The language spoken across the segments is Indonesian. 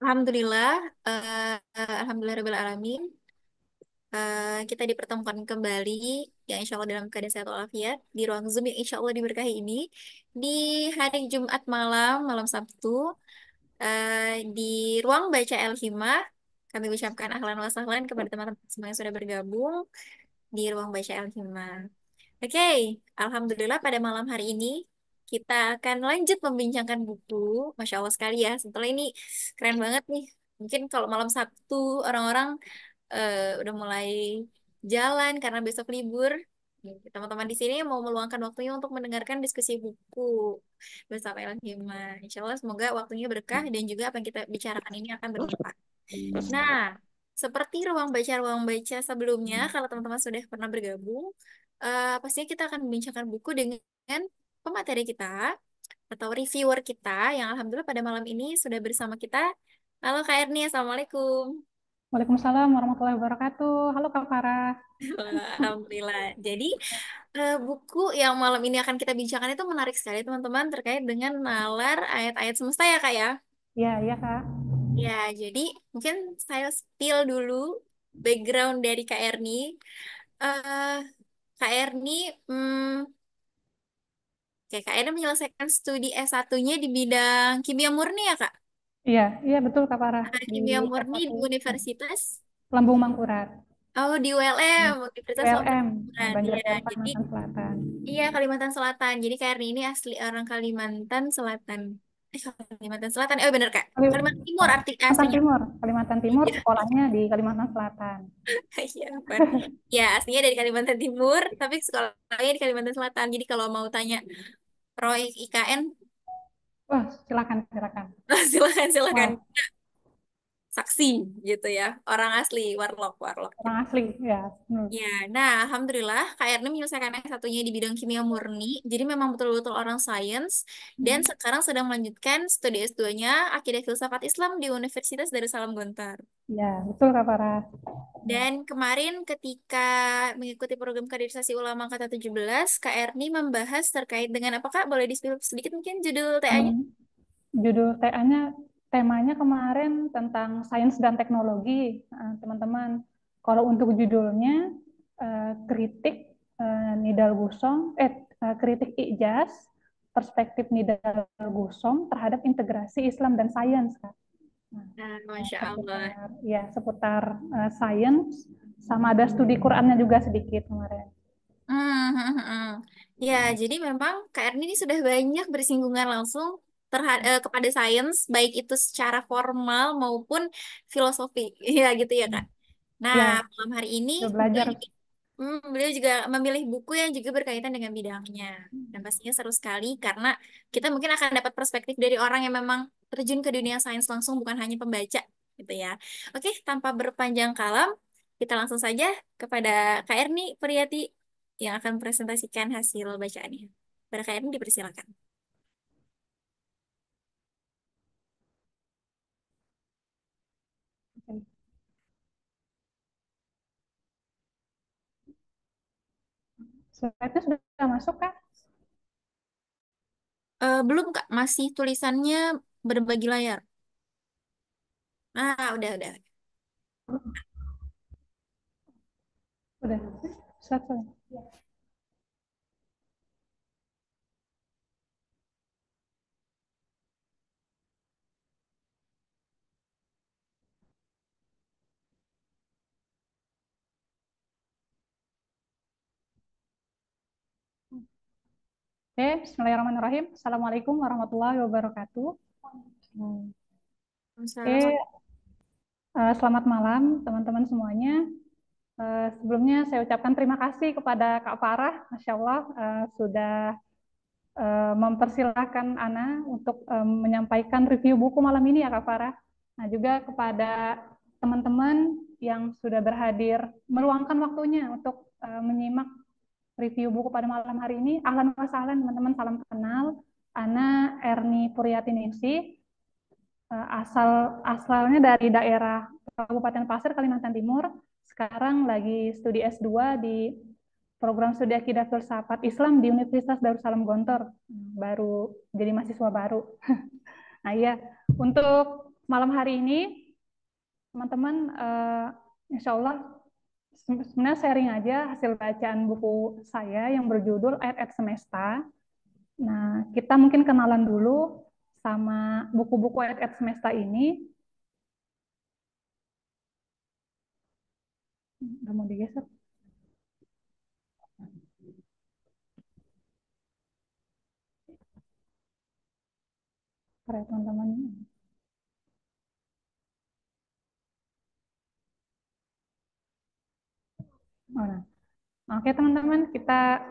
Alhamdulillah, eh, Alhamdulillah Alamin. Eh, kita dipertemukan kembali, ya insya Allah dalam keadaan sehat walafiat, di ruang Zoom yang insya Allah diberkahi ini, di hari Jumat malam, malam Sabtu, eh, di ruang baca El Himah, kami ucapkan ahlan wa sahlan kepada teman-teman semua yang sudah bergabung di ruang baca El Himah. Oke, Alhamdulillah pada malam hari ini kita akan lanjut membincangkan buku. Masya Allah sekali ya, setelah ini keren banget nih. Mungkin kalau malam Sabtu orang-orang eh, udah mulai jalan karena besok libur. Teman-teman di sini mau meluangkan waktunya untuk mendengarkan diskusi buku bersama El Hima. Insya Allah semoga waktunya berkah dan juga apa yang kita bicarakan ini akan bermanfaat. Nah, seperti ruang baca ruang baca sebelumnya, kalau teman-teman sudah pernah bergabung, uh, pastinya kita akan membincangkan buku dengan pemateri kita atau reviewer kita yang alhamdulillah pada malam ini sudah bersama kita. Halo Kak Erni, Assalamualaikum. Waalaikumsalam warahmatullahi wabarakatuh. Halo Kak Farah. Alhamdulillah. Jadi uh, buku yang malam ini akan kita bincangkan itu menarik sekali teman-teman terkait dengan nalar ayat-ayat semesta ya Kak ya. Iya, iya Kak. Ya, jadi mungkin saya spill dulu background dari Kak Erni. Uh, Kak Erni, hmm, Oke, Kak Erni menyelesaikan studi S1-nya di bidang kimia murni ya, Kak? Iya, iya betul Kak Farah. Nah, kimia murni di Universitas Lambung Mangkurat. Oh, di ULM, Universitas ULM, Lambung Mangkurat. Ya, Kalimantan jadi, Selatan. Iya, Kalimantan Selatan. Jadi Kak Erni ini asli orang Kalimantan Selatan. Eh, Kalimantan Selatan. Eh, benar Kak. Kalimantan Timur arti Kalimantan aslinya. Timur. Kalimantan Timur, iya. sekolahnya di Kalimantan Selatan. Iya, ya, aslinya dari Kalimantan Timur, tapi sekolahnya di Kalimantan Selatan. Jadi kalau mau tanya proyek IKN, wah silakan silakan. silakan silakan. Wow saksi gitu ya orang asli warlock warlock orang asli ya hmm. ya nah alhamdulillah Kak Erni menyelesaikan s satunya di bidang kimia murni jadi memang betul-betul orang sains dan hmm. sekarang sedang melanjutkan studi S2-nya Akidah Filsafat Islam di Universitas Darussalam Gontar ya betul Kak Farah dan kemarin ketika mengikuti program kaderisasi ulama kata 17 Kak Erni membahas terkait dengan apakah boleh di sedikit mungkin judul TA-nya hmm. judul TA-nya temanya kemarin tentang sains dan teknologi, nah, teman-teman. Kalau untuk judulnya uh, kritik uh, Nidal Gusong, eh uh, kritik Ijaz, perspektif Nidal Gusong terhadap integrasi Islam dan sains. Nah, Masya Allah. Seputar, ya seputar uh, sains, sama ada studi Qurannya juga sedikit kemarin. Hmm, hmm, hmm. Ya, jadi memang KRN ini sudah banyak bersinggungan langsung terhadap uh, kepada sains baik itu secara formal maupun filosofi ya gitu ya kak. Nah ya, malam hari ini belajar. Beliau, hmm, beliau juga memilih buku yang juga berkaitan dengan bidangnya dan pastinya seru sekali karena kita mungkin akan dapat perspektif dari orang yang memang terjun ke dunia sains langsung bukan hanya pembaca gitu ya. Oke tanpa berpanjang kalam kita langsung saja kepada Kak Erni Priyati yang akan presentasikan hasil bacaannya. Pada Kak Erni dipersilakan. Slide-nya sudah masuk, Kak? Uh, belum, Kak. Masih tulisannya berbagi layar. Ah, udah, udah. Udah. Satu. Oke, Bismillahirrahmanirrahim. Assalamualaikum warahmatullahi wabarakatuh. Oke, uh, selamat malam teman-teman semuanya. Uh, sebelumnya saya ucapkan terima kasih kepada Kak Farah, Masya Allah uh, sudah uh, mempersilahkan Ana untuk um, menyampaikan review buku malam ini ya Kak Farah. Nah juga kepada teman-teman yang sudah berhadir meluangkan waktunya untuk uh, menyimak review buku pada malam hari ini. Ahlan wa sahlan teman-teman, salam kenal. Ana Erni Puryati Nipsi, eh, asal asalnya dari daerah Kabupaten Pasir, Kalimantan Timur. Sekarang lagi studi S2 di program studi Akidah Filsafat Islam di Universitas Darussalam Gontor. Baru jadi mahasiswa baru. Nah ya, untuk malam hari ini, teman-teman, uh, insya Allah sebenarnya sharing aja hasil bacaan buku saya yang berjudul Ayat-Ayat Semesta. Nah, kita mungkin kenalan dulu sama buku-buku ayat-ayat semesta ini. Nggak mau digeser. teman-teman. Nah. Oke teman-teman, kita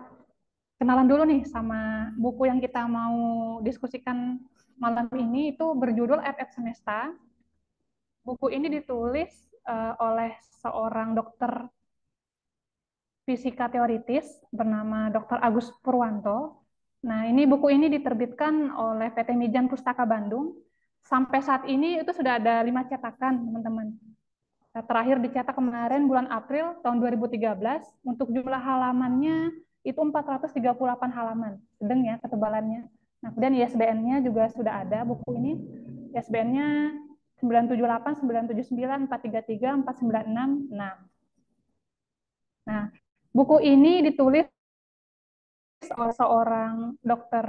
kenalan dulu nih sama buku yang kita mau diskusikan malam ini itu berjudul Ayat Semesta. Buku ini ditulis uh, oleh seorang dokter fisika teoritis bernama Dr. Agus Purwanto. Nah, ini buku ini diterbitkan oleh PT Mijan Pustaka Bandung. Sampai saat ini itu sudah ada lima cetakan, teman-teman. Nah, terakhir dicetak kemarin bulan April tahun 2013. Untuk jumlah halamannya itu 438 halaman, sedang ya ketebalannya. Nah, kemudian ISBN-nya juga sudah ada buku ini. ISBN-nya 978 979 433 496 6. Nah, Buku ini ditulis oleh seorang dokter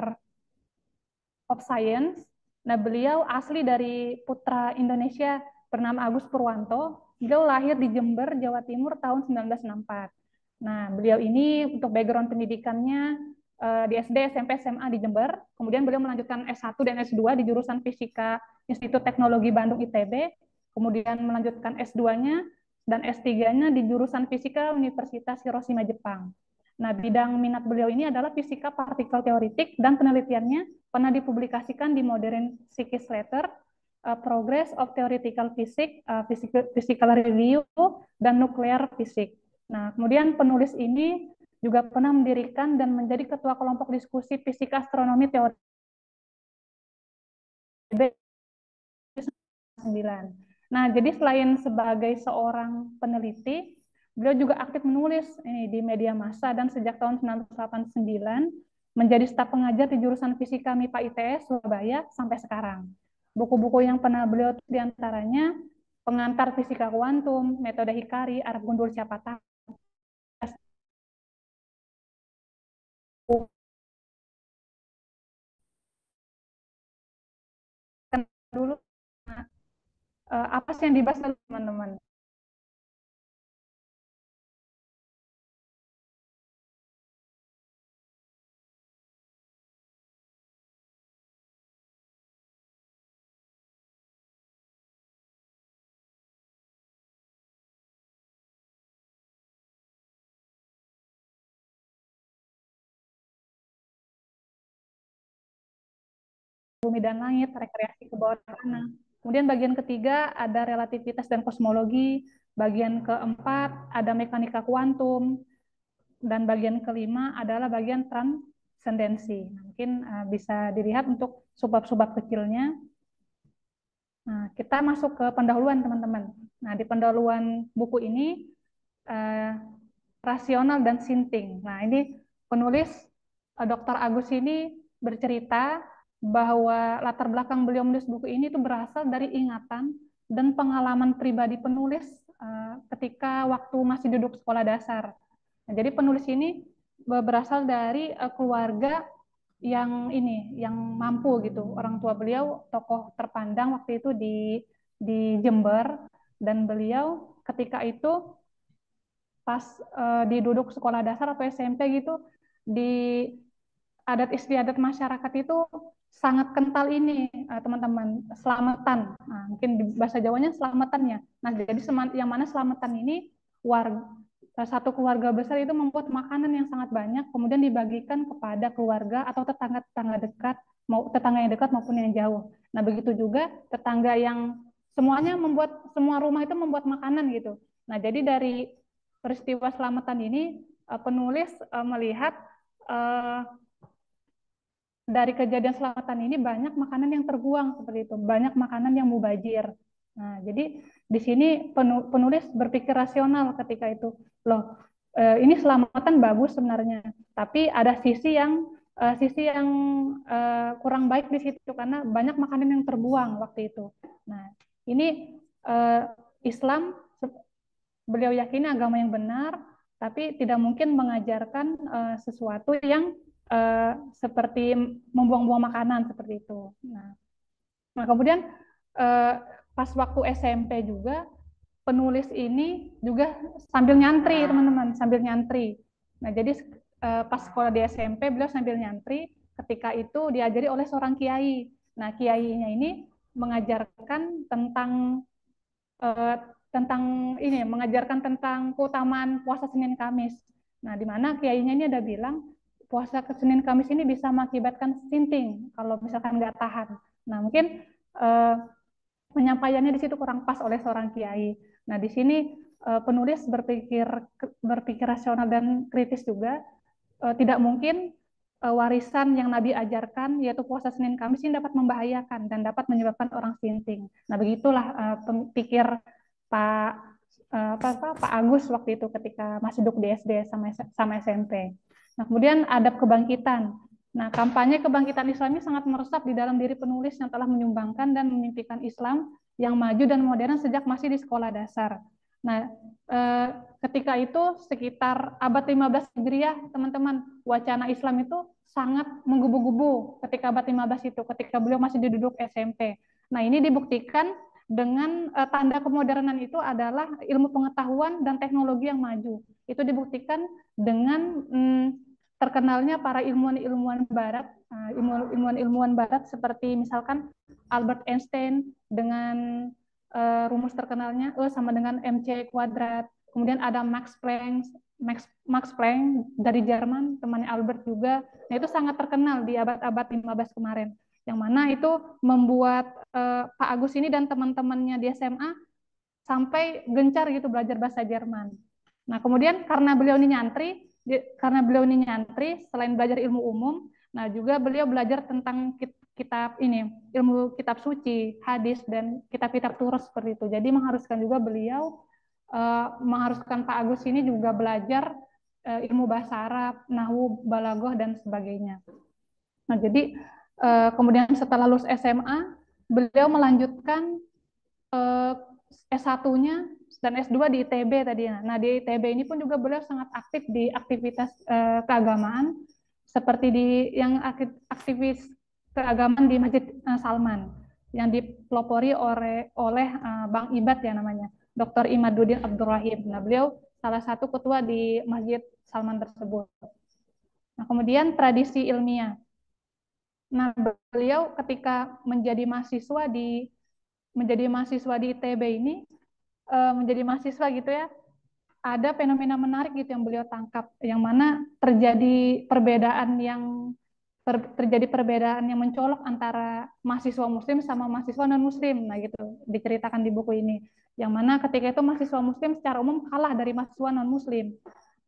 of science. Nah, beliau asli dari putra Indonesia bernama Agus Purwanto. Beliau lahir di Jember, Jawa Timur tahun 1964. Nah, beliau ini untuk background pendidikannya uh, di SD, SMP, SMA di Jember. Kemudian beliau melanjutkan S1 dan S2 di jurusan Fisika Institut Teknologi Bandung ITB. Kemudian melanjutkan S2-nya dan S3-nya di jurusan Fisika Universitas Hiroshima, Jepang. Nah, bidang minat beliau ini adalah fisika partikel teoritik dan penelitiannya pernah dipublikasikan di Modern Physics Letter, uh, Progress of Theoretical Physics, uh, Physical Review, dan Nuclear Physics. Nah, kemudian penulis ini juga pernah mendirikan dan menjadi ketua kelompok diskusi fisika astronomi teori 9. Nah, jadi selain sebagai seorang peneliti, beliau juga aktif menulis ini di media massa dan sejak tahun 1989 menjadi staf pengajar di jurusan Fisika MIPA ITS Surabaya sampai sekarang. Buku-buku yang pernah beliau di antaranya Pengantar Fisika Kuantum, Metode Hikari, Arab Gundur Capata, dulu uh, apa sih yang dibahas teman-teman? Dan langit, rekreasi ke bawah tanah. Kemudian bagian ketiga ada relativitas dan kosmologi, bagian keempat ada mekanika kuantum, dan bagian kelima adalah bagian transendensi. Mungkin uh, bisa dilihat untuk subbab-subbab kecilnya. Nah, kita masuk ke pendahuluan teman-teman. Nah, di pendahuluan buku ini uh, rasional dan sinting. Nah, ini penulis uh, Dr. Agus ini bercerita bahwa latar belakang beliau menulis buku ini itu berasal dari ingatan dan pengalaman pribadi penulis uh, ketika waktu masih duduk sekolah dasar. Nah, jadi penulis ini berasal dari uh, keluarga yang ini, yang mampu gitu. Orang tua beliau tokoh terpandang waktu itu di di Jember dan beliau ketika itu pas uh, diduduk sekolah dasar atau SMP gitu di adat istiadat masyarakat itu sangat kental ini eh, teman-teman. Selamatan. Nah, mungkin di bahasa Jawanya selamatannya nah jadi yang mana selamatan ini warga satu keluarga besar itu membuat makanan yang sangat banyak kemudian dibagikan kepada keluarga atau tetangga-tetangga dekat mau tetangga yang dekat maupun yang jauh. Nah begitu juga tetangga yang semuanya membuat semua rumah itu membuat makanan gitu. Nah jadi dari peristiwa selamatan ini eh, penulis eh, melihat dari kejadian selamatan ini banyak makanan yang terbuang seperti itu, banyak makanan yang mubajir. Nah, jadi di sini penulis berpikir rasional ketika itu, loh, eh, ini selamatan bagus sebenarnya, tapi ada sisi yang uh, sisi yang uh, kurang baik di situ karena banyak makanan yang terbuang waktu itu. Nah, ini Islam beliau yakini agama yang benar, tapi tidak mungkin mengajarkan sesuatu yang uh, seperti membuang-buang makanan seperti itu. Nah, nah kemudian uh, pas waktu SMP juga penulis ini juga sambil nyantri teman-teman, sambil nyantri. Nah jadi uh, pas sekolah di SMP beliau sambil nyantri ketika itu diajari oleh seorang kiai. Nah kiainya ini mengajarkan tentang uh, tentang ini mengajarkan tentang keutamaan puasa Senin Kamis. Nah di mana kiainya ini ada bilang puasa ke Senin Kamis ini bisa mengakibatkan sinting kalau misalkan nggak tahan. Nah mungkin uh, penyampaiannya di situ kurang pas oleh seorang kiai. Nah di sini uh, penulis berpikir berpikir rasional dan kritis juga uh, tidak mungkin uh, warisan yang Nabi ajarkan yaitu puasa Senin Kamis ini dapat membahayakan dan dapat menyebabkan orang sinting. Nah begitulah uh, pikir Pak uh, apa, apa, Pak Agus waktu itu ketika masih duduk di SD sama sama SMP. Nah kemudian adab kebangkitan. Nah kampanye kebangkitan Islam ini sangat meresap di dalam diri penulis yang telah menyumbangkan dan memimpikan Islam yang maju dan modern sejak masih di sekolah dasar. Nah, eh, ketika itu sekitar abad 15 Hijriah, teman-teman, wacana Islam itu sangat menggubu-gubu ketika abad 15 itu, ketika beliau masih duduk SMP. Nah, ini dibuktikan dengan eh, tanda kemodernan itu adalah ilmu pengetahuan dan teknologi yang maju. Itu dibuktikan dengan hmm, terkenalnya para ilmuwan-ilmuwan barat, eh, ilmuwan-ilmuwan barat seperti misalkan Albert Einstein dengan uh, rumus terkenalnya E sama dengan mc kuadrat. Kemudian ada Max Planck, Max, Max Planck dari Jerman, temannya Albert juga. Nah, itu sangat terkenal di abad-abad 15 kemarin. Yang mana itu membuat uh, Pak Agus ini dan teman-temannya di SMA sampai gencar gitu belajar bahasa Jerman. Nah, kemudian karena beliau ini nyantri, karena beliau ini nyantri, selain belajar ilmu umum, nah juga beliau belajar tentang kitab ini ilmu kitab suci, hadis dan kitab-kitab turus seperti itu. Jadi mengharuskan juga beliau uh, mengharuskan Pak Agus ini juga belajar uh, ilmu bahasa Arab, nahwu, balagoh dan sebagainya. Nah, jadi uh, kemudian setelah lulus SMA, beliau melanjutkan uh, S1-nya dan S2 di ITB tadi. Nah, di ITB ini pun juga beliau sangat aktif di aktivitas uh, keagamaan seperti di yang aktivis keagamaan di Masjid uh, Salman yang dipelopori oleh oleh uh, Bang Ibad ya namanya, Dr. Imaduddin Abdurrahim. Nah, beliau salah satu ketua di Masjid Salman tersebut. Nah, kemudian tradisi ilmiah. Nah, beliau ketika menjadi mahasiswa di menjadi mahasiswa di ITB ini uh, menjadi mahasiswa gitu ya, ada fenomena menarik gitu yang beliau tangkap, yang mana terjadi perbedaan yang terjadi perbedaan yang mencolok antara mahasiswa muslim sama mahasiswa non muslim nah gitu diceritakan di buku ini. Yang mana ketika itu mahasiswa muslim secara umum kalah dari mahasiswa non muslim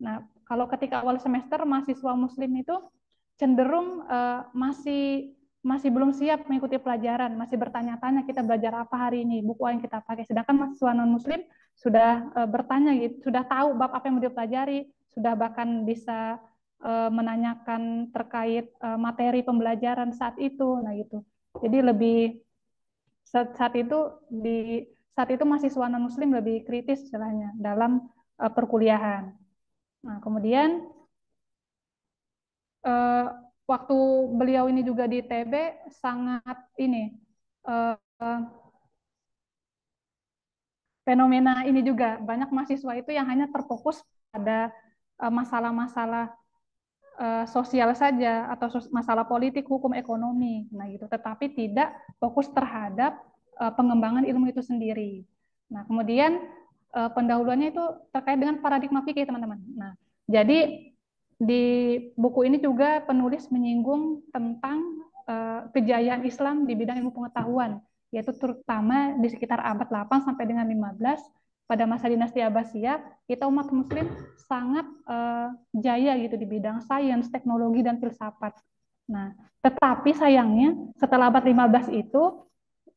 nah kalau ketika awal semester mahasiswa muslim itu cenderung uh, masih masih belum siap mengikuti pelajaran, masih bertanya-tanya kita belajar apa hari ini, buku yang kita pakai. Sedangkan mahasiswa non muslim sudah uh, bertanya gitu, sudah tahu bab apa yang mau dipelajari, sudah bahkan bisa uh, menanyakan terkait uh, materi pembelajaran saat itu nah gitu jadi lebih saat, saat itu di saat itu mahasiswa non muslim lebih kritis istilahnya dalam uh, perkuliahan nah kemudian uh, waktu beliau ini juga di TB sangat ini uh, fenomena ini juga banyak mahasiswa itu yang hanya terfokus pada masalah-masalah uh, sosial saja atau sos masalah politik, hukum, ekonomi, nah gitu. Tetapi tidak fokus terhadap uh, pengembangan ilmu itu sendiri. Nah, kemudian uh, pendahuluannya itu terkait dengan paradigma fikih, teman-teman. Nah, jadi di buku ini juga penulis menyinggung tentang uh, kejayaan Islam di bidang ilmu pengetahuan, yaitu terutama di sekitar abad 8 sampai dengan 15 pada masa dinasti Abbasiyah kita umat muslim sangat uh, jaya gitu di bidang sains, teknologi dan filsafat. Nah, tetapi sayangnya setelah abad 15 itu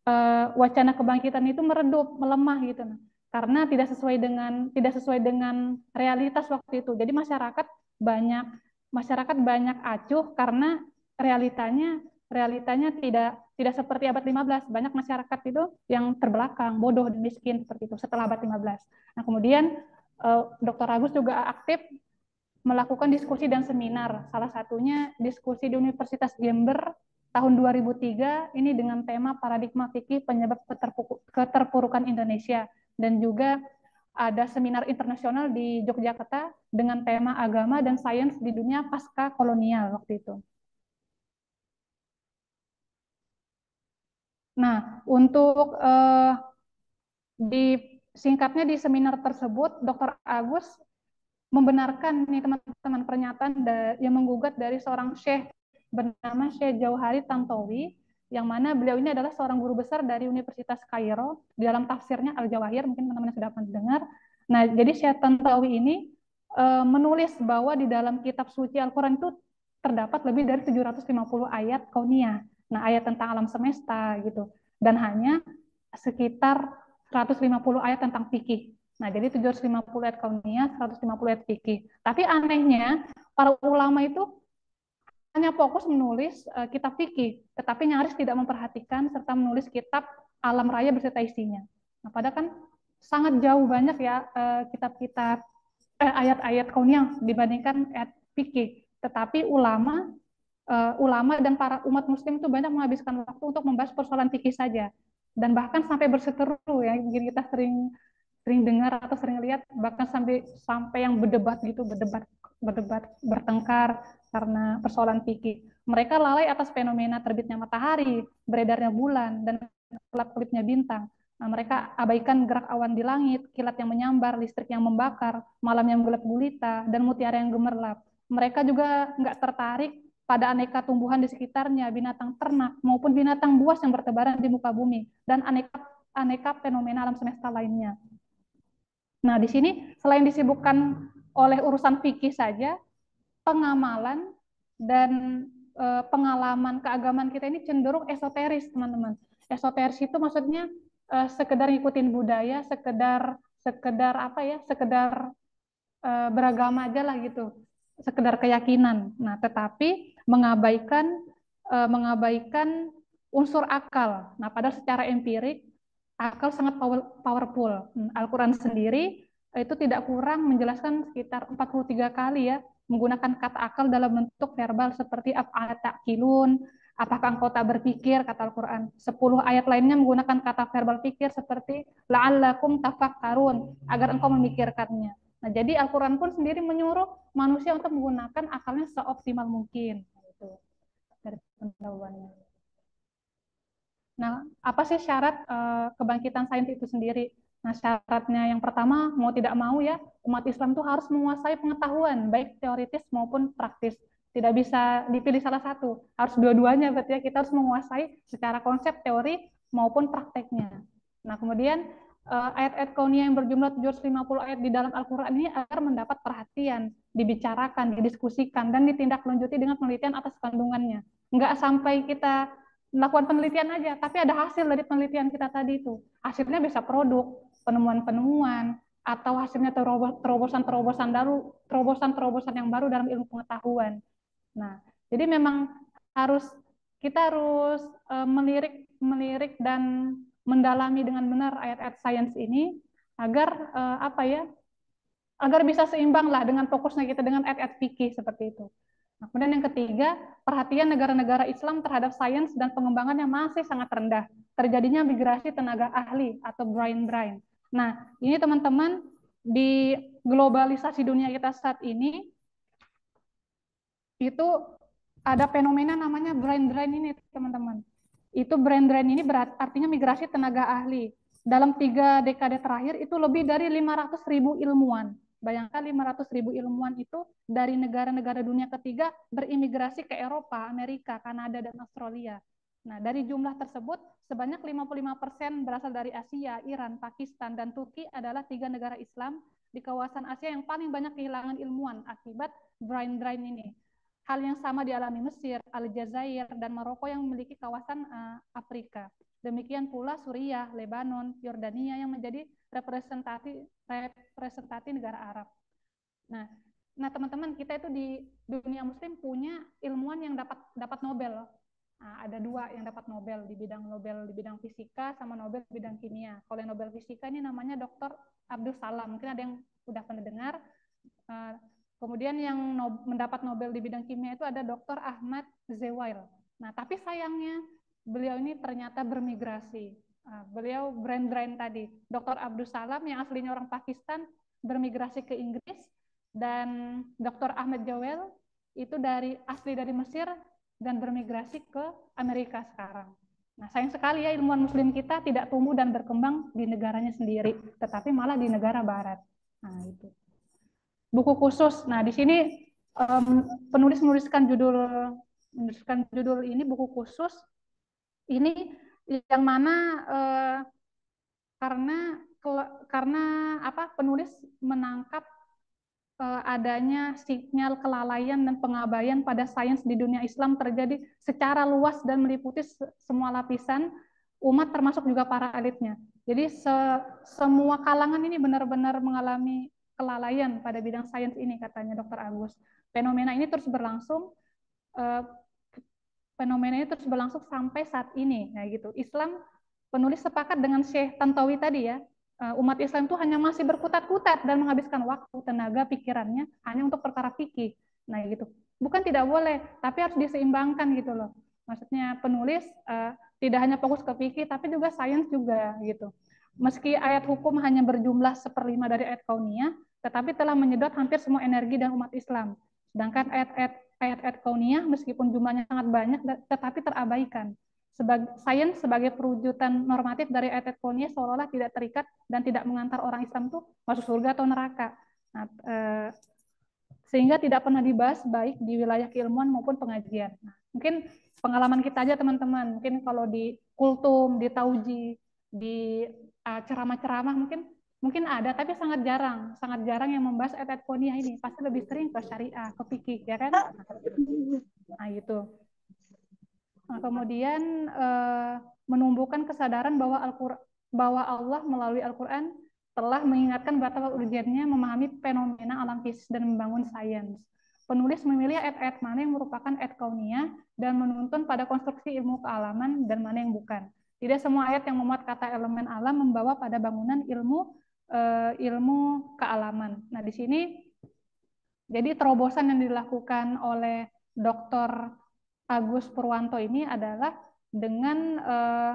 uh, wacana kebangkitan itu meredup, melemah gitu nah. Karena tidak sesuai dengan tidak sesuai dengan realitas waktu itu. Jadi masyarakat banyak masyarakat banyak acuh karena realitanya realitanya tidak tidak seperti abad 15. Banyak masyarakat itu yang terbelakang, bodoh dan miskin seperti itu setelah abad 15. Nah, kemudian eh, Dr. Agus juga aktif melakukan diskusi dan seminar. Salah satunya diskusi di Universitas Jember tahun 2003 ini dengan tema paradigma fikih penyebab keterpurukan Indonesia dan juga ada seminar internasional di Yogyakarta dengan tema agama dan sains di dunia pasca kolonial waktu itu. Nah, untuk uh, di singkatnya di seminar tersebut, Dr. Agus membenarkan nih teman-teman pernyataan yang menggugat dari seorang syekh bernama Syekh Jauhari Tantowi yang mana beliau ini adalah seorang guru besar dari Universitas Kairo di dalam tafsirnya Al-Jawahir mungkin teman-teman sudah pernah dengar. Nah, jadi Syekh Tantowi ini e, menulis bahwa di dalam kitab suci Al-Qur'an itu terdapat lebih dari 750 ayat kauniyah. Nah, ayat tentang alam semesta gitu. Dan hanya sekitar 150 ayat tentang fikih. Nah, jadi 750 ayat kauniyah, 150 ayat fikih. Tapi anehnya, para ulama itu hanya fokus menulis uh, kitab fikih, tetapi nyaris tidak memperhatikan serta menulis kitab alam raya beserta isinya. Nah, padahal kan sangat jauh banyak ya uh, kitab-kitab eh, ayat-ayat kauniyah dibandingkan ayat fikih. Tetapi ulama uh, ulama dan para umat muslim itu banyak menghabiskan waktu untuk membahas persoalan fikih saja dan bahkan sampai berseteru ya mungkin kita sering sering dengar atau sering lihat bahkan sampai sampai yang berdebat gitu berdebat berdebat bertengkar karena persoalan fikih. Mereka lalai atas fenomena terbitnya matahari, beredarnya bulan, dan kelap-kelipnya bintang. Nah, mereka abaikan gerak awan di langit, kilat yang menyambar, listrik yang membakar, malam yang gelap gulita, dan mutiara yang gemerlap. Mereka juga nggak tertarik pada aneka tumbuhan di sekitarnya, binatang ternak, maupun binatang buas yang bertebaran di muka bumi, dan aneka, aneka fenomena alam semesta lainnya. Nah, di sini selain disibukkan oleh urusan fikih saja, pengamalan dan e, pengalaman keagamaan kita ini cenderung esoteris, teman-teman. Esoteris itu maksudnya e, sekedar ngikutin budaya, sekedar sekedar apa ya, sekedar e, beragama aja lah gitu, sekedar keyakinan. Nah, tetapi mengabaikan e, mengabaikan unsur akal. Nah, padahal secara empirik akal sangat powerful. Al-Quran sendiri itu tidak kurang menjelaskan sekitar 43 kali ya menggunakan kata akal dalam bentuk verbal seperti apa kilun, apakah engkau tak berpikir kata Al-Qur'an. Sepuluh ayat lainnya menggunakan kata verbal pikir seperti la'allakum tafakkarun agar engkau memikirkannya. Nah, jadi Al-Qur'an pun sendiri menyuruh manusia untuk menggunakan akalnya seoptimal mungkin itu dari pendahuluannya. Nah, apa sih syarat uh, kebangkitan sains itu sendiri? Nah, syaratnya yang pertama, mau tidak mau ya, umat Islam itu harus menguasai pengetahuan, baik teoritis maupun praktis. Tidak bisa dipilih salah satu, harus dua-duanya berarti ya, kita harus menguasai secara konsep teori maupun prakteknya. Nah, kemudian eh, ayat-ayat kauniyah yang berjumlah 750 ayat di dalam Al-Quran ini agar mendapat perhatian, dibicarakan, didiskusikan, dan ditindaklanjuti dengan penelitian atas kandungannya. Enggak sampai kita melakukan penelitian aja, tapi ada hasil dari penelitian kita tadi itu. Hasilnya bisa produk, penemuan-penemuan atau hasilnya terobosan-terobosan baru, terobosan-terobosan yang baru dalam ilmu pengetahuan. Nah, jadi memang harus kita harus uh, melirik melirik dan mendalami dengan benar ayat-ayat sains ini agar uh, apa ya? agar bisa seimbang lah dengan fokusnya kita dengan ayat-ayat fikih seperti itu. Nah, kemudian yang ketiga, perhatian negara-negara Islam terhadap sains dan pengembangan yang masih sangat rendah. Terjadinya migrasi tenaga ahli atau brain brain. Nah, ini teman-teman di globalisasi dunia kita saat ini itu ada fenomena namanya brain drain ini, teman-teman. Itu brain drain ini berat, artinya migrasi tenaga ahli. Dalam tiga dekade terakhir itu lebih dari 500 ribu ilmuwan. Bayangkan 500 ribu ilmuwan itu dari negara-negara dunia ketiga berimigrasi ke Eropa, Amerika, Kanada, dan Australia. Nah, dari jumlah tersebut, sebanyak 55% berasal dari Asia, Iran, Pakistan, dan Turki adalah tiga negara Islam di kawasan Asia yang paling banyak kehilangan ilmuwan akibat brain drain ini. Hal yang sama dialami Mesir, Aljazair, dan Maroko yang memiliki kawasan uh, Afrika. Demikian pula Suriah, Lebanon, Yordania yang menjadi representasi representasi negara Arab. Nah, Nah, teman-teman, kita itu di dunia muslim punya ilmuwan yang dapat dapat Nobel. Nah, ada dua yang dapat Nobel di bidang Nobel di bidang fisika sama Nobel di bidang kimia. Kalau yang Nobel fisika ini namanya Dr. Abdul Salam. Mungkin ada yang sudah pernah dengar. Uh, kemudian yang mendapat Nobel di bidang kimia itu ada Dr. Ahmad Zewail. Nah, tapi sayangnya beliau ini ternyata bermigrasi. Uh, beliau brain drain tadi. Dr. Abdul Salam yang aslinya orang Pakistan bermigrasi ke Inggris dan Dr. Ahmed Jawel itu dari asli dari Mesir dan bermigrasi ke Amerika sekarang. Nah, sayang sekali ya ilmuwan muslim kita tidak tumbuh dan berkembang di negaranya sendiri, tetapi malah di negara barat. Nah, itu. Buku khusus. Nah, di sini um, penulis menuliskan judul menuliskan judul ini buku khusus ini yang mana uh, karena karena apa penulis menangkap uh, adanya sinyal kelalaian dan pengabaian pada sains di dunia Islam terjadi secara luas dan meliputi semua lapisan umat termasuk juga para elitnya. Jadi se semua kalangan ini benar-benar mengalami kelalaian pada bidang sains ini katanya Dr. Agus. Fenomena ini terus berlangsung uh, fenomena ini terus berlangsung sampai saat ini. Nah gitu. Islam penulis sepakat dengan Syekh Tantawi tadi ya, Eh, umat Islam itu hanya masih berkutat-kutat dan menghabiskan waktu, tenaga, pikirannya hanya untuk perkara fikih. Nah, gitu. Bukan tidak boleh, tapi harus diseimbangkan gitu loh. Maksudnya penulis uh, tidak hanya fokus ke fikih, tapi juga sains juga gitu. Meski ayat hukum hanya berjumlah seperlima dari ayat kauniyah, tetapi telah menyedot hampir semua energi dan umat Islam. Sedangkan ayat-ayat ayat-ayat kauniyah meskipun jumlahnya sangat banyak, tetapi terabaikan sebagai sains sebagai perwujudan normatif dari ayat kolonial seolah-olah tidak terikat dan tidak mengantar orang Islam itu masuk surga atau neraka. Nah, eh, sehingga tidak pernah dibahas baik di wilayah keilmuan maupun pengajian. Nah, mungkin pengalaman kita aja teman-teman, mungkin kalau di kultum, di tauji, di uh, ceramah-ceramah mungkin mungkin ada, tapi sangat jarang, sangat jarang yang membahas ayat kolonial ini. Pasti lebih sering ke syariah, ke fikih, ya kan? Nah, gitu. Nah, kemudian uh, menumbuhkan kesadaran bahwa al bahwa Allah melalui Al-Qur'an telah mengingatkan betapa urgennya memahami fenomena alam fisik dan membangun sains. Penulis memilih ayat-ayat mana yang merupakan ayat kauniyah dan menuntun pada konstruksi ilmu kealaman dan mana yang bukan. Tidak semua ayat yang memuat kata elemen alam membawa pada bangunan ilmu ilmu kealaman. Nah, di sini jadi terobosan yang dilakukan oleh Dr. Agus Purwanto ini adalah dengan uh,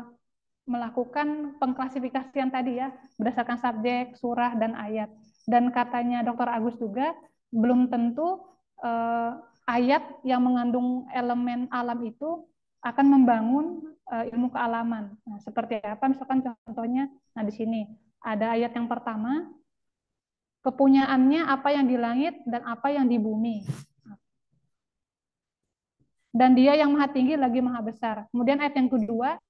melakukan pengklasifikasian tadi ya berdasarkan subjek, surah dan ayat. Dan katanya Dr. Agus juga belum tentu uh, ayat yang mengandung elemen alam itu akan membangun uh, ilmu kealaman. Nah, seperti apa? Misalkan contohnya, nah di sini ada ayat yang pertama, kepunyaannya apa yang di langit dan apa yang di bumi dan dia yang maha tinggi lagi maha besar. Kemudian ayat yang kedua,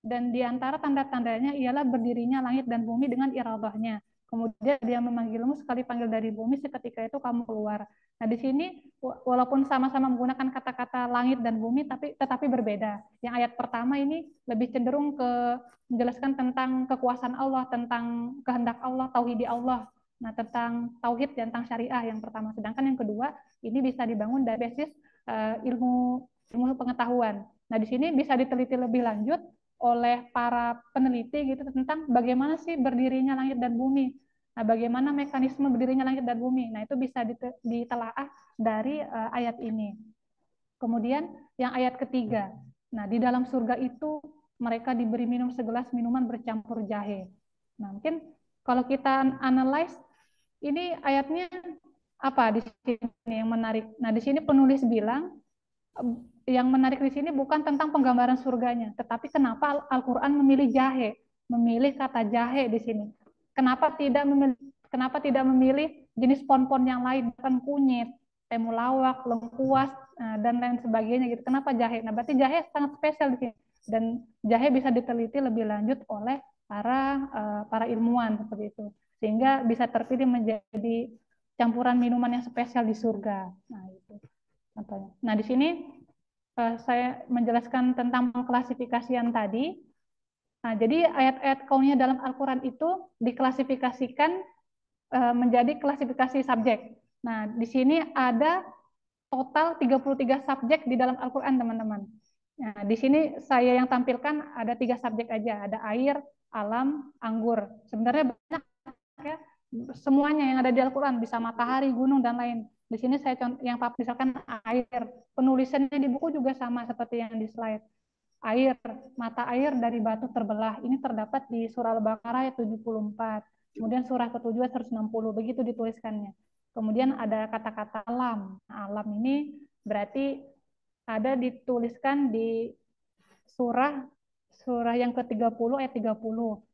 dan di antara tanda-tandanya ialah berdirinya langit dan bumi dengan iradahnya. Kemudian dia memanggilmu sekali panggil dari bumi, seketika itu kamu keluar. Nah di sini walaupun sama-sama menggunakan kata-kata langit dan bumi, tapi tetapi berbeda. Yang ayat pertama ini lebih cenderung ke menjelaskan tentang kekuasaan Allah, tentang kehendak Allah, tauhidi Allah. Nah tentang tauhid dan tentang syariah yang pertama. Sedangkan yang kedua ini bisa dibangun dari basis uh, ilmu ilmu pengetahuan. Nah, di sini bisa diteliti lebih lanjut oleh para peneliti gitu tentang bagaimana sih berdirinya langit dan bumi. Nah, bagaimana mekanisme berdirinya langit dan bumi. Nah, itu bisa ditelaah dari uh, ayat ini. Kemudian yang ayat ketiga. Nah, di dalam surga itu mereka diberi minum segelas minuman bercampur jahe. Nah, mungkin kalau kita analyze ini ayatnya apa di sini yang menarik? Nah, di sini penulis bilang yang menarik di sini bukan tentang penggambaran surganya, tetapi kenapa Al-Qur'an memilih jahe, memilih kata jahe di sini. Kenapa tidak memilih kenapa tidak memilih jenis pohon-pohon yang lain, bukan kunyit, temulawak, lengkuas eh, dan lain sebagainya gitu. Kenapa jahe? Nah, berarti jahe sangat spesial di sini dan jahe bisa diteliti lebih lanjut oleh para uh, para ilmuwan seperti itu sehingga bisa terpilih menjadi campuran minuman yang spesial di surga. Nah, itu. Nah, di sini saya menjelaskan tentang klasifikasian tadi. Nah, jadi ayat-ayat kaumnya dalam Al-Quran itu diklasifikasikan uh, menjadi klasifikasi subjek. Nah, di sini ada total 33 subjek di dalam Al-Quran, teman-teman. Nah, di sini saya yang tampilkan ada tiga subjek aja, ada air, alam, anggur. Sebenarnya banyak ya, semuanya yang ada di Al-Quran, bisa matahari, gunung, dan lain. Di sini saya contoh yang misalkan air. Penulisannya di buku juga sama seperti yang di slide. Air, mata air dari batu terbelah. Ini terdapat di surah Al-Baqarah ayat 74. Kemudian surah ke-7 160, begitu dituliskannya. Kemudian ada kata-kata alam. Nah, alam ini berarti ada dituliskan di surah surah yang ke-30 ayat 30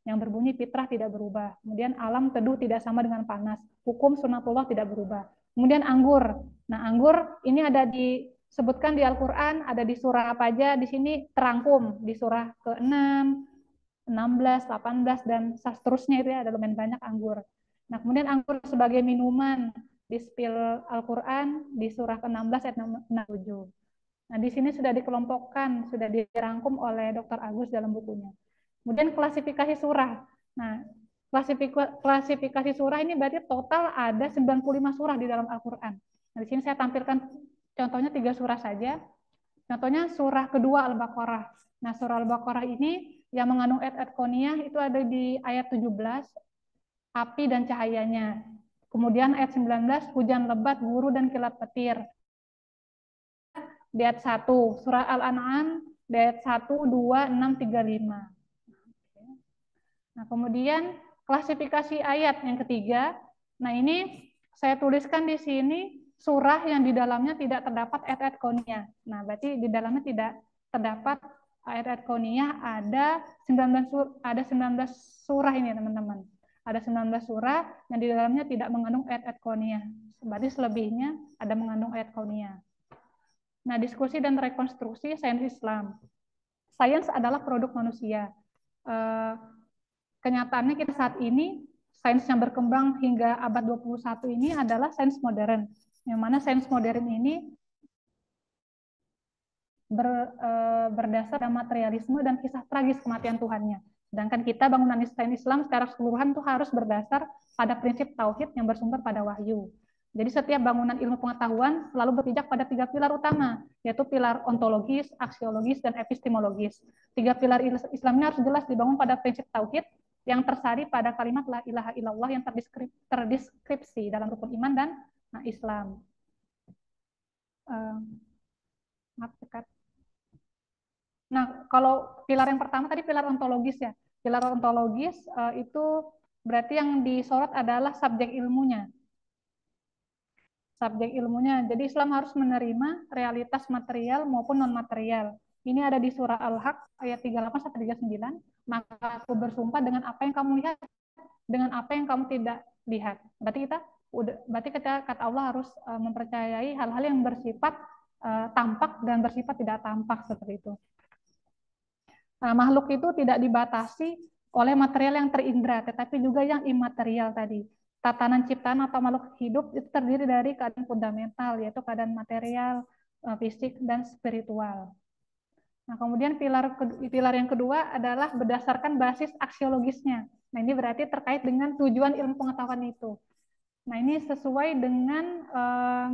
yang berbunyi fitrah tidak berubah. Kemudian alam teduh tidak sama dengan panas. Hukum sunatullah tidak berubah. Kemudian anggur. Nah, anggur ini ada disebutkan di Al-Qur'an, ada di surah apa aja? Di sini terangkum di surah ke-6, 16, 18 dan seterusnya itu ya ada lumayan banyak anggur. Nah, kemudian anggur sebagai minuman di spil Al-Qur'an di surah ke-16 ayat 67. Nah, di sini sudah dikelompokkan, sudah dirangkum oleh Dr. Agus dalam bukunya. Kemudian klasifikasi surah. Nah, klasifikasi surah ini berarti total ada 95 surah di dalam Al-Quran. Nah, di sini saya tampilkan contohnya tiga surah saja. Contohnya surah kedua Al-Baqarah. Nah, surah Al-Baqarah ini yang mengandung ayat-ayat koniyah itu ada di ayat 17, api dan cahayanya. Kemudian ayat 19, hujan lebat, guru, dan kilat petir di ayat 1. Surah Al-An'am di ayat 1, 2, 6, 3, 5. Nah, kemudian klasifikasi ayat yang ketiga. Nah, ini saya tuliskan di sini surah yang di dalamnya tidak terdapat ayat-ayat koniyah. Nah, berarti di dalamnya tidak terdapat ayat-ayat koniyah ada 19 sur ada 19 surah ini, teman-teman. Ada 19 surah yang di dalamnya tidak mengandung ayat-ayat koniyah. Berarti selebihnya ada mengandung ayat koniyah. Nah, diskusi dan rekonstruksi sains Islam. Sains adalah produk manusia. Eh, kenyataannya kita saat ini, sains yang berkembang hingga abad 21 ini adalah sains modern. Yang mana sains modern ini ber, eh, berdasar pada materialisme dan kisah tragis kematian Tuhannya. Sedangkan kita bangunan Islam secara keseluruhan itu harus berdasar pada prinsip tauhid yang bersumber pada wahyu. Jadi setiap bangunan ilmu pengetahuan selalu berpijak pada tiga pilar utama, yaitu pilar ontologis, aksiologis, dan epistemologis. Tiga pilar Islam ini harus jelas dibangun pada prinsip tauhid yang tersari pada kalimat la ilaha illallah yang terdeskripsi dalam rukun iman dan nah, Islam. Uh, maaf dekat. Nah, kalau pilar yang pertama tadi pilar ontologis ya. Pilar ontologis uh, itu berarti yang disorot adalah subjek ilmunya subjek ilmunya. Jadi Islam harus menerima realitas material maupun non material. Ini ada di surah Al-Haq ayat 38 sampai 39. Maka aku bersumpah dengan apa yang kamu lihat, dengan apa yang kamu tidak lihat. Berarti kita berarti kita kata Allah harus uh, mempercayai hal-hal yang bersifat uh, tampak dan bersifat tidak tampak seperti itu. Nah, makhluk itu tidak dibatasi oleh material yang terindra, tetapi juga yang imaterial tadi tatanan ciptaan atau makhluk hidup itu terdiri dari keadaan fundamental, yaitu keadaan material, fisik, dan spiritual. Nah, kemudian pilar pilar yang kedua adalah berdasarkan basis aksiologisnya. Nah, ini berarti terkait dengan tujuan ilmu pengetahuan itu. Nah, ini sesuai dengan uh,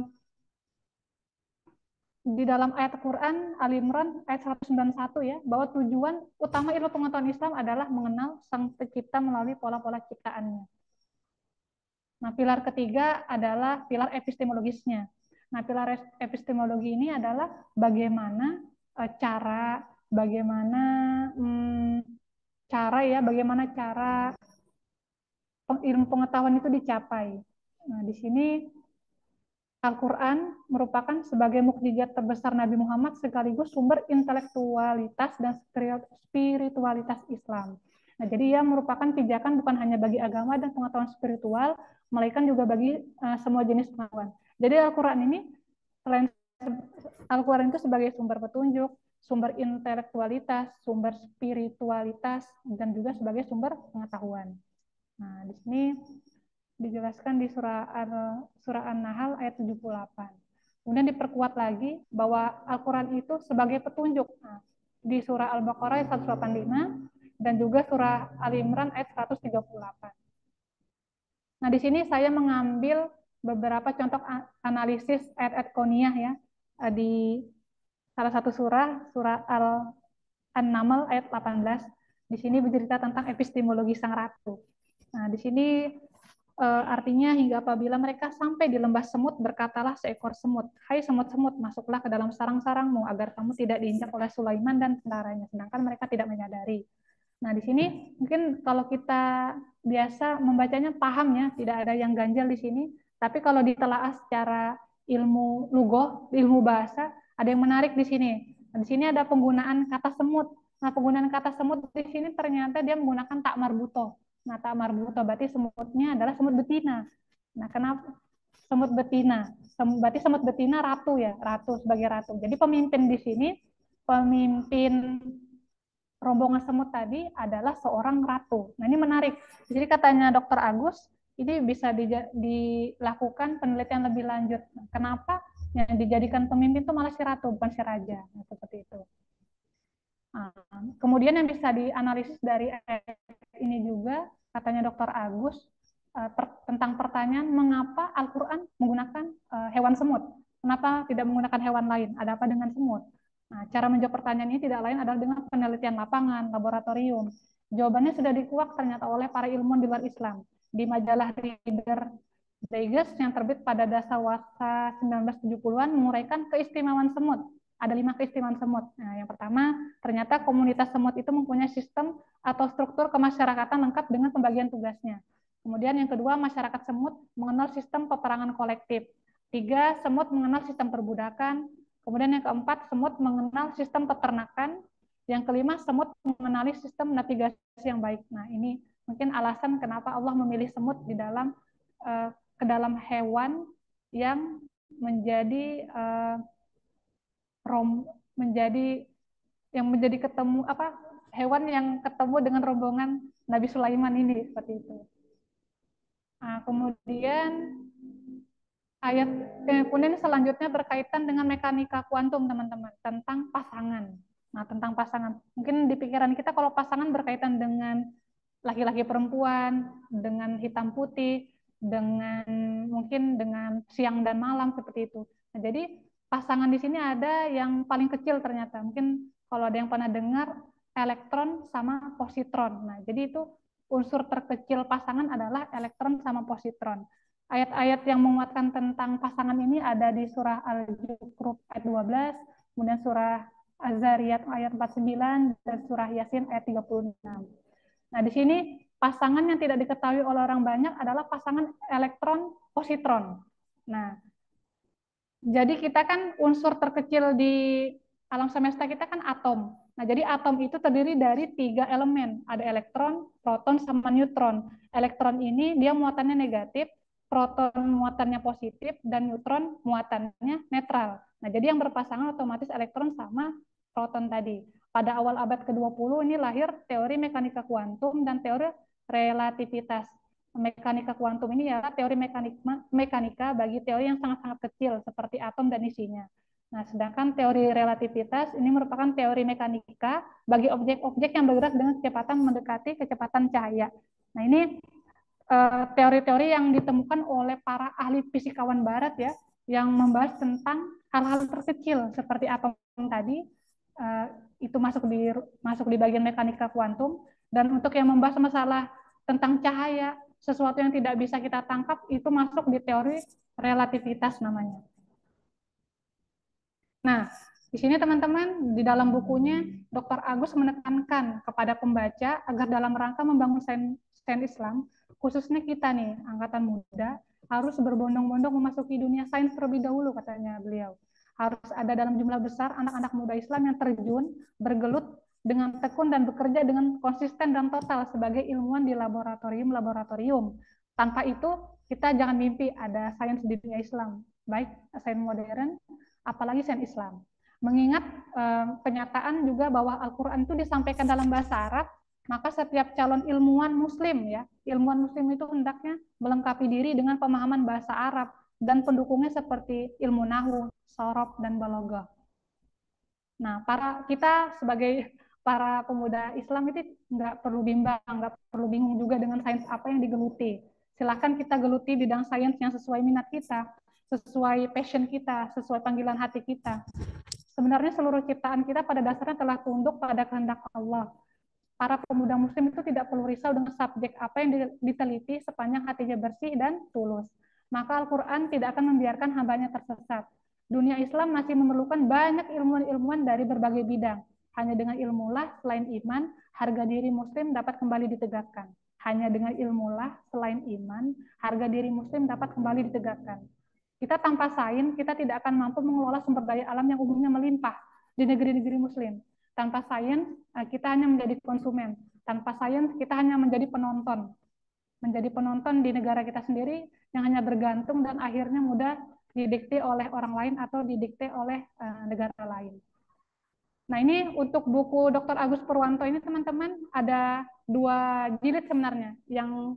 di dalam ayat Quran Al Imran ayat 191 ya, bahwa tujuan utama ilmu pengetahuan Islam adalah mengenal sang pencipta melalui pola-pola ciptaannya. Nah, pilar ketiga adalah pilar epistemologisnya. Nah, pilar epistemologi ini adalah bagaimana cara, bagaimana hmm, cara ya, bagaimana cara ilmu pengetahuan itu dicapai. Nah, di sini Al-Quran merupakan sebagai mukjizat terbesar Nabi Muhammad sekaligus sumber intelektualitas dan spiritualitas Islam. Nah, jadi ia merupakan pijakan bukan hanya bagi agama dan pengetahuan spiritual, melainkan juga bagi uh, semua jenis pengetahuan. Jadi Al-Quran ini selain Al-Quran itu sebagai sumber petunjuk, sumber intelektualitas, sumber spiritualitas, dan juga sebagai sumber pengetahuan. Nah, di sini dijelaskan di surah surah An-Nahl ayat 78. Kemudian diperkuat lagi bahwa Al-Quran itu sebagai petunjuk. Nah, di surah Al-Baqarah ayat 185 dan juga surah Al Imran ayat 138. Nah, di sini saya mengambil beberapa contoh analisis ayat-ayat koniyah ya di salah satu surah, surah Al-Naml ayat 18. Di sini bercerita tentang epistemologi sang ratu. Nah, di sini e, artinya hingga apabila mereka sampai di lembah semut, berkatalah seekor semut, Hai semut-semut, masuklah ke dalam sarang-sarangmu, agar kamu tidak diinjak oleh Sulaiman dan tentaranya. Sedangkan mereka tidak menyadari. Nah, di sini mungkin kalau kita biasa membacanya paham ya, tidak ada yang ganjal di sini. Tapi kalau ditelaah secara ilmu lugoh, ilmu bahasa, ada yang menarik di sini. Nah, di sini ada penggunaan kata semut. Nah, penggunaan kata semut di sini ternyata dia menggunakan tak marbuto. Nah, tak marbuto berarti semutnya adalah semut betina. Nah, kenapa semut betina? Sem berarti semut betina ratu ya, ratu sebagai ratu. Jadi pemimpin di sini, pemimpin rombongan semut tadi adalah seorang ratu. Nah ini menarik. Jadi katanya Dokter Agus, ini bisa di, dilakukan penelitian lebih lanjut. Kenapa yang dijadikan pemimpin itu malah si ratu, bukan si raja. Nah, seperti itu. Nah, kemudian yang bisa dianalisis dari ini juga, katanya Dokter Agus, uh, per, tentang pertanyaan mengapa Al-Quran menggunakan uh, hewan semut. Kenapa tidak menggunakan hewan lain? Ada apa dengan semut? Nah, cara menjawab pertanyaan ini tidak lain adalah dengan penelitian lapangan, laboratorium. Jawabannya sudah dikuak ternyata oleh para ilmuwan di luar Islam. Di majalah Reader Digest yang terbit pada dasawasa 1970-an menguraikan keistimewaan semut. Ada lima keistimewaan semut. Nah, yang pertama, ternyata komunitas semut itu mempunyai sistem atau struktur kemasyarakatan lengkap dengan pembagian tugasnya. Kemudian yang kedua, masyarakat semut mengenal sistem peperangan kolektif. Tiga, semut mengenal sistem perbudakan. Kemudian yang keempat, semut mengenal sistem peternakan. Yang kelima, semut mengenali sistem navigasi yang baik. Nah, ini mungkin alasan kenapa Allah memilih semut di dalam uh, ke dalam hewan yang menjadi uh, rom menjadi yang menjadi ketemu apa hewan yang ketemu dengan rombongan Nabi Sulaiman ini seperti itu. Nah, kemudian ayat kemudian selanjutnya berkaitan dengan mekanika kuantum teman-teman tentang pasangan. Nah, tentang pasangan. Mungkin di pikiran kita kalau pasangan berkaitan dengan laki-laki perempuan, dengan hitam putih, dengan mungkin dengan siang dan malam seperti itu. Nah, jadi pasangan di sini ada yang paling kecil ternyata. Mungkin kalau ada yang pernah dengar elektron sama positron. Nah, jadi itu unsur terkecil pasangan adalah elektron sama positron. Ayat-ayat yang menguatkan tentang pasangan ini ada di surah Al-Zukhruf ayat 12, kemudian surah Az-Zariyat ayat 49, dan surah Yasin ayat 36. Nah, di sini pasangan yang tidak diketahui oleh orang banyak adalah pasangan elektron positron. Nah, jadi kita kan unsur terkecil di alam semesta kita kan atom. Nah, jadi atom itu terdiri dari tiga elemen. Ada elektron, proton, sama neutron. Elektron ini dia muatannya negatif, proton muatannya positif dan neutron muatannya netral. Nah, jadi yang berpasangan otomatis elektron sama proton tadi. Pada awal abad ke-20 ini lahir teori mekanika kuantum dan teori relativitas. Mekanika kuantum ini adalah teori mekanika, mekanika bagi teori yang sangat-sangat kecil seperti atom dan isinya. Nah, sedangkan teori relativitas ini merupakan teori mekanika bagi objek-objek yang bergerak dengan kecepatan mendekati kecepatan cahaya. Nah, ini Eh, teori-teori yang ditemukan oleh para ahli fisikawan barat ya yang membahas tentang hal-hal terkecil seperti atom tadi uh, itu masuk di masuk di bagian mekanika kuantum dan untuk yang membahas masalah tentang cahaya sesuatu yang tidak bisa kita tangkap itu masuk di teori relativitas namanya. Nah, di sini teman-teman di dalam bukunya Dr. Agus menekankan kepada pembaca agar dalam rangka membangun sains Islam khususnya kita nih, angkatan muda, harus berbondong-bondong memasuki dunia sains terlebih dahulu, katanya beliau. Harus ada dalam jumlah besar anak-anak muda Islam yang terjun, bergelut dengan tekun dan bekerja dengan konsisten dan total sebagai ilmuwan di laboratorium-laboratorium. Tanpa itu, kita jangan mimpi ada sains di dunia Islam, baik sains modern, apalagi sains Islam. Mengingat eh, kenyataan juga bahwa Al-Quran itu disampaikan dalam bahasa Arab, maka setiap calon ilmuwan muslim ya, ilmuwan muslim itu hendaknya melengkapi diri dengan pemahaman bahasa Arab dan pendukungnya seperti ilmu nahu, sorob dan balaghah. Nah, para kita sebagai para pemuda Islam itu nggak perlu bimbang, nggak perlu bingung juga dengan sains apa yang digeluti. silahkan kita geluti bidang sains yang sesuai minat kita, sesuai passion kita, sesuai panggilan hati kita. Sebenarnya seluruh ciptaan kita pada dasarnya telah tunduk pada kehendak Allah. Para pemuda muslim itu tidak perlu risau dengan subjek apa yang diteliti sepanjang hatinya bersih dan tulus. Maka Al-Quran tidak akan membiarkan hambanya tersesat. Dunia Islam masih memerlukan banyak ilmuwan-ilmuwan dari berbagai bidang. Hanya dengan ilmulah selain iman, harga diri muslim dapat kembali ditegakkan. Hanya dengan ilmulah selain iman, harga diri muslim dapat kembali ditegakkan. Kita tanpa sains, kita tidak akan mampu mengelola sumber daya alam yang umumnya melimpah di negeri-negeri muslim. Tanpa sains, eh, kita hanya menjadi konsumen. Tanpa sains, kita hanya menjadi penonton. Menjadi penonton di negara kita sendiri yang hanya bergantung dan akhirnya mudah didikte oleh orang lain atau didikte oleh uh, negara lain. Nah ini untuk buku Dr. Agus Purwanto ini teman-teman ada dua jilid sebenarnya. Yang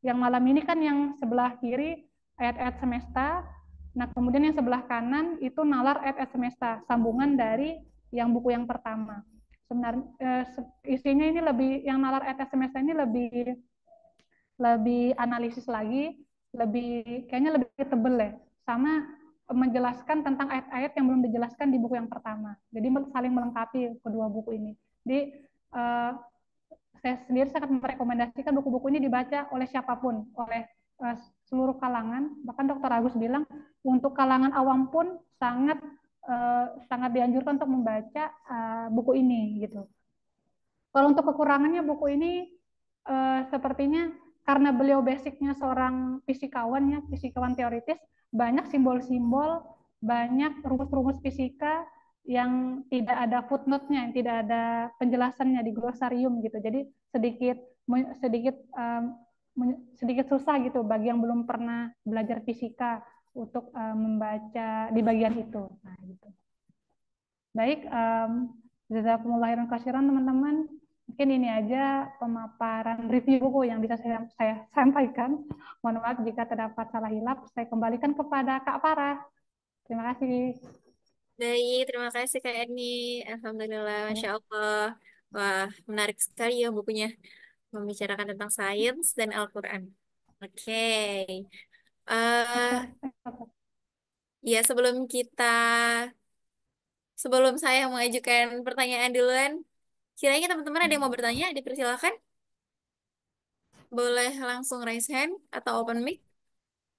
yang malam ini kan yang sebelah kiri ayat-ayat semesta. Nah kemudian yang sebelah kanan itu nalar ayat-ayat semesta, sambungan dari yang buku yang pertama. Sebenarnya eh, isinya ini lebih yang nalar ayat-ayat semesta ini lebih lebih analisis lagi, lebih kayaknya lebih tebel ya. Sama menjelaskan tentang ayat-ayat yang belum dijelaskan di buku yang pertama. Jadi saling melengkapi kedua buku ini. Jadi uh, saya sendiri sangat merekomendasikan buku-buku ini dibaca oleh siapa pun, oleh uh, seluruh kalangan. Bahkan Dr. Agus bilang untuk kalangan awam pun sangat uh, sangat dianjurkan untuk membaca uh, buku ini gitu. Kalau untuk kekurangannya buku ini uh, sepertinya karena beliau basicnya seorang fisikawan ya, fisikawan teoritis, banyak simbol-simbol, banyak rumus-rumus fisika yang tidak ada footnote-nya, yang tidak ada penjelasannya di glosarium gitu. Jadi sedikit sedikit um, sedikit susah gitu bagi yang belum pernah belajar fisika untuk um, membaca di bagian itu. Nah, gitu. Baik, um, jazakumullah khairan teman-teman. Mungkin ini aja pemaparan review buku yang bisa saya, saya sampaikan. Mohon maaf jika terdapat salah hilap. Saya kembalikan kepada Kak Farah. Terima kasih. Baik, terima kasih Kak Erni. Alhamdulillah, ya. Masya Allah. Wah, menarik sekali ya bukunya. Membicarakan tentang sains dan Al-Quran. Oke. Okay. Uh, ya, sebelum kita... Sebelum saya mengajukan pertanyaan duluan, Kiranya teman-teman ada yang mau bertanya, dipersilakan. Boleh langsung raise hand atau open mic.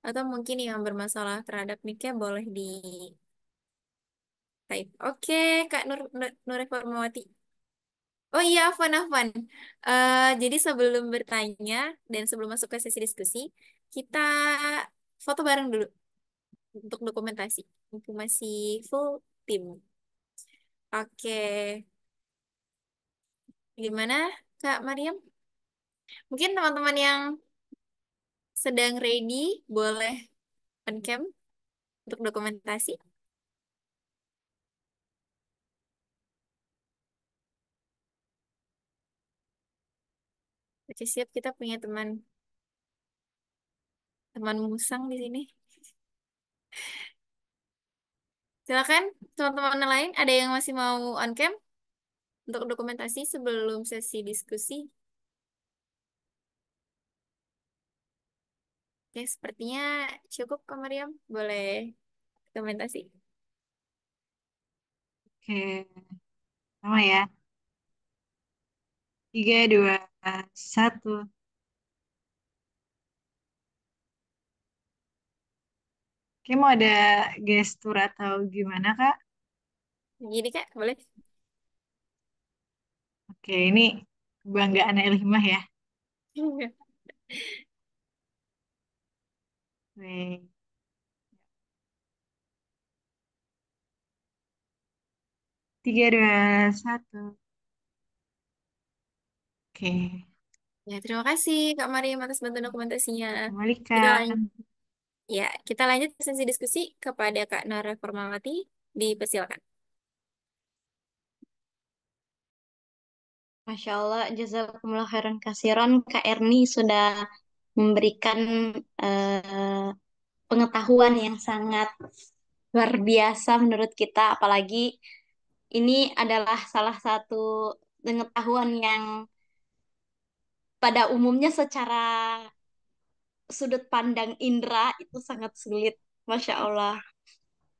Atau mungkin yang bermasalah terhadap mic-nya boleh di type. Oke, Kak Nur, Nur Reformawati. Oh iya, Afwan, Afwan. Uh, jadi sebelum bertanya dan sebelum masuk ke sesi diskusi, kita foto bareng dulu untuk dokumentasi. Mumpung masih full tim. Oke. Gimana, Kak Mariam? Mungkin teman-teman yang sedang ready boleh on cam untuk dokumentasi. Oke, siap. Kita punya teman teman musang di sini. Silakan, teman-teman lain ada yang masih mau on cam? Untuk dokumentasi sebelum sesi diskusi. Oke, sepertinya cukup, Kak Mariam. Boleh dokumentasi. Oke, sama ya. Tiga, dua, satu. Oke, mau ada gestur atau gimana, Kak? Gini, Kak, boleh? Oke, ini kebanggaan Elimah ya. Baik. Tiga, dua, satu. Oke. Ya, terima kasih Kak Mariam atas bantuan dokumentasinya. Kita lanjut. Ya, kita lanjut sesi diskusi kepada Kak Nara Formawati. Dipersilakan. Masya Allah, jazakumullah khairan kasiran. Kak Erni sudah memberikan uh, pengetahuan yang sangat luar biasa menurut kita. Apalagi ini adalah salah satu pengetahuan yang pada umumnya secara sudut pandang indera itu sangat sulit, Masya Allah.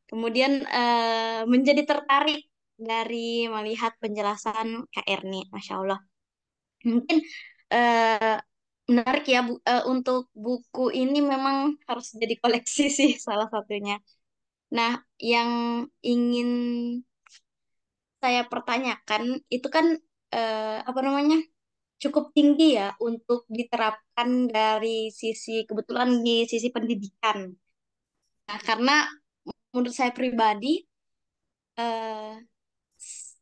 Kemudian eh, menjadi tertarik dari melihat penjelasan Kak Erni, Masya Allah. Mungkin eh, menarik ya bu- eh, untuk buku ini memang harus jadi koleksi sih salah satunya. Nah, yang ingin saya pertanyakan itu kan eh, apa namanya cukup tinggi ya untuk diterapkan dari sisi kebetulan di sisi pendidikan. Nah, karena menurut saya pribadi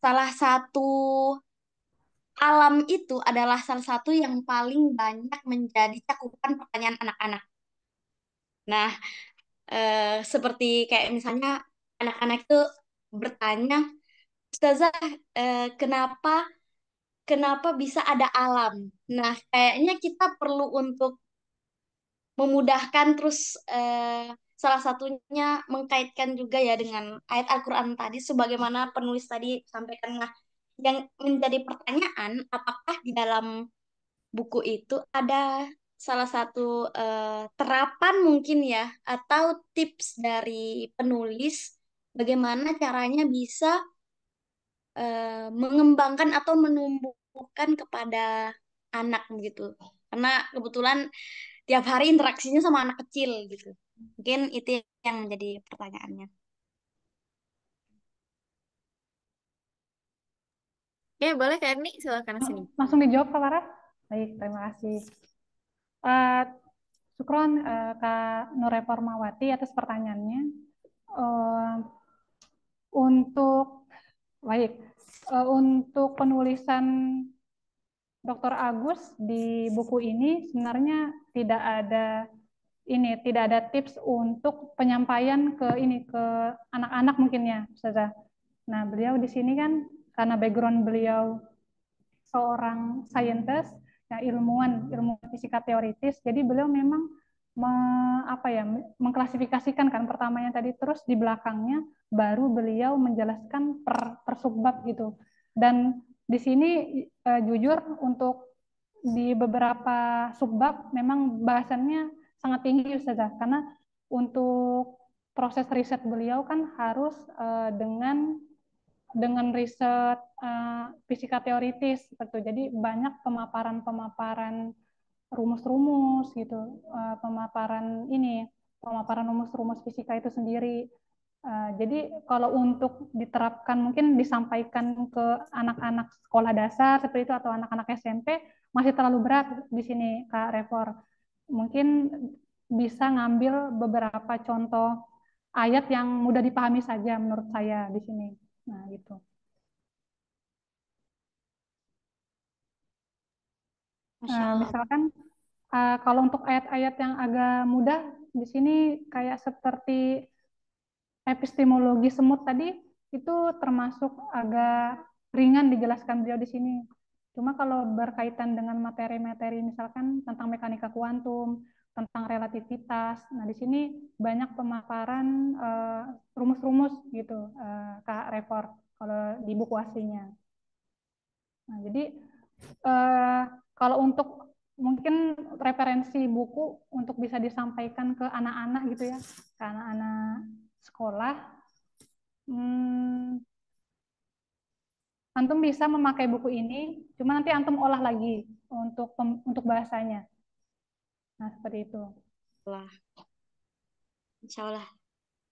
salah satu alam itu adalah salah satu yang paling banyak menjadi cakupan pertanyaan anak-anak. Nah, eh, seperti kayak misalnya anak-anak itu bertanya, Ustazah, eh, kenapa kenapa bisa ada alam? Nah, kayaknya kita perlu untuk memudahkan terus eh, salah satunya mengkaitkan juga ya dengan ayat Al-Quran tadi sebagaimana penulis tadi sampaikan. Nah, yang menjadi pertanyaan, apakah di dalam buku itu ada salah satu eh, terapan mungkin ya atau tips dari penulis bagaimana caranya bisa eh, mengembangkan atau menumbuhkan kepada anak gitu. Karena kebetulan tiap hari interaksinya sama anak kecil gitu. Mungkin itu yang menjadi pertanyaannya. Ya, boleh Kak Erni, silakan sini. Langsung dijawab Kak Farah? Baik, terima kasih. Uh, Syukron uh, Kak Nureformawati atas pertanyaannya. Uh, untuk baik, uh, untuk penulisan Dr. Agus di buku ini sebenarnya tidak ada ini tidak ada tips untuk penyampaian ke ini ke anak-anak mungkin ya, Ustazah. Nah, beliau di sini kan karena background beliau seorang saintis, ya ilmuwan, ilmu fisika teoritis, jadi beliau memang me, apa ya mengklasifikasikan kan pertamanya tadi terus di belakangnya baru beliau menjelaskan per, per subbab gitu. Dan di sini uh, jujur untuk di beberapa subbab memang bahasannya sangat tinggi Ustazah karena untuk proses riset beliau kan harus uh, dengan dengan riset uh, fisika teoritis seperti itu. Jadi banyak pemaparan-pemaparan rumus-rumus gitu, uh, pemaparan ini, pemaparan rumus-rumus fisika itu sendiri. Uh, jadi kalau untuk diterapkan mungkin disampaikan ke anak-anak sekolah dasar seperti itu atau anak-anak SMP masih terlalu berat di sini Kak Revor. Mungkin bisa ngambil beberapa contoh ayat yang mudah dipahami saja menurut saya di sini. Nah, gitu. Nah, misalkan uh, kalau untuk ayat-ayat yang agak mudah di sini kayak seperti epistemologi semut tadi itu termasuk agak ringan dijelaskan beliau di sini. Cuma kalau berkaitan dengan materi-materi misalkan tentang mekanika kuantum, tentang relativitas. Nah, di sini banyak pemaparan uh, rumus-rumus gitu, uh, Kak Report, kalau di buku aslinya. Nah, jadi uh, kalau untuk mungkin referensi buku untuk bisa disampaikan ke anak-anak gitu ya, ke anak-anak sekolah, hmm, antum bisa memakai buku ini, cuma nanti antum olah lagi untuk untuk bahasanya. Nah, seperti itu. Wah. Insya Allah.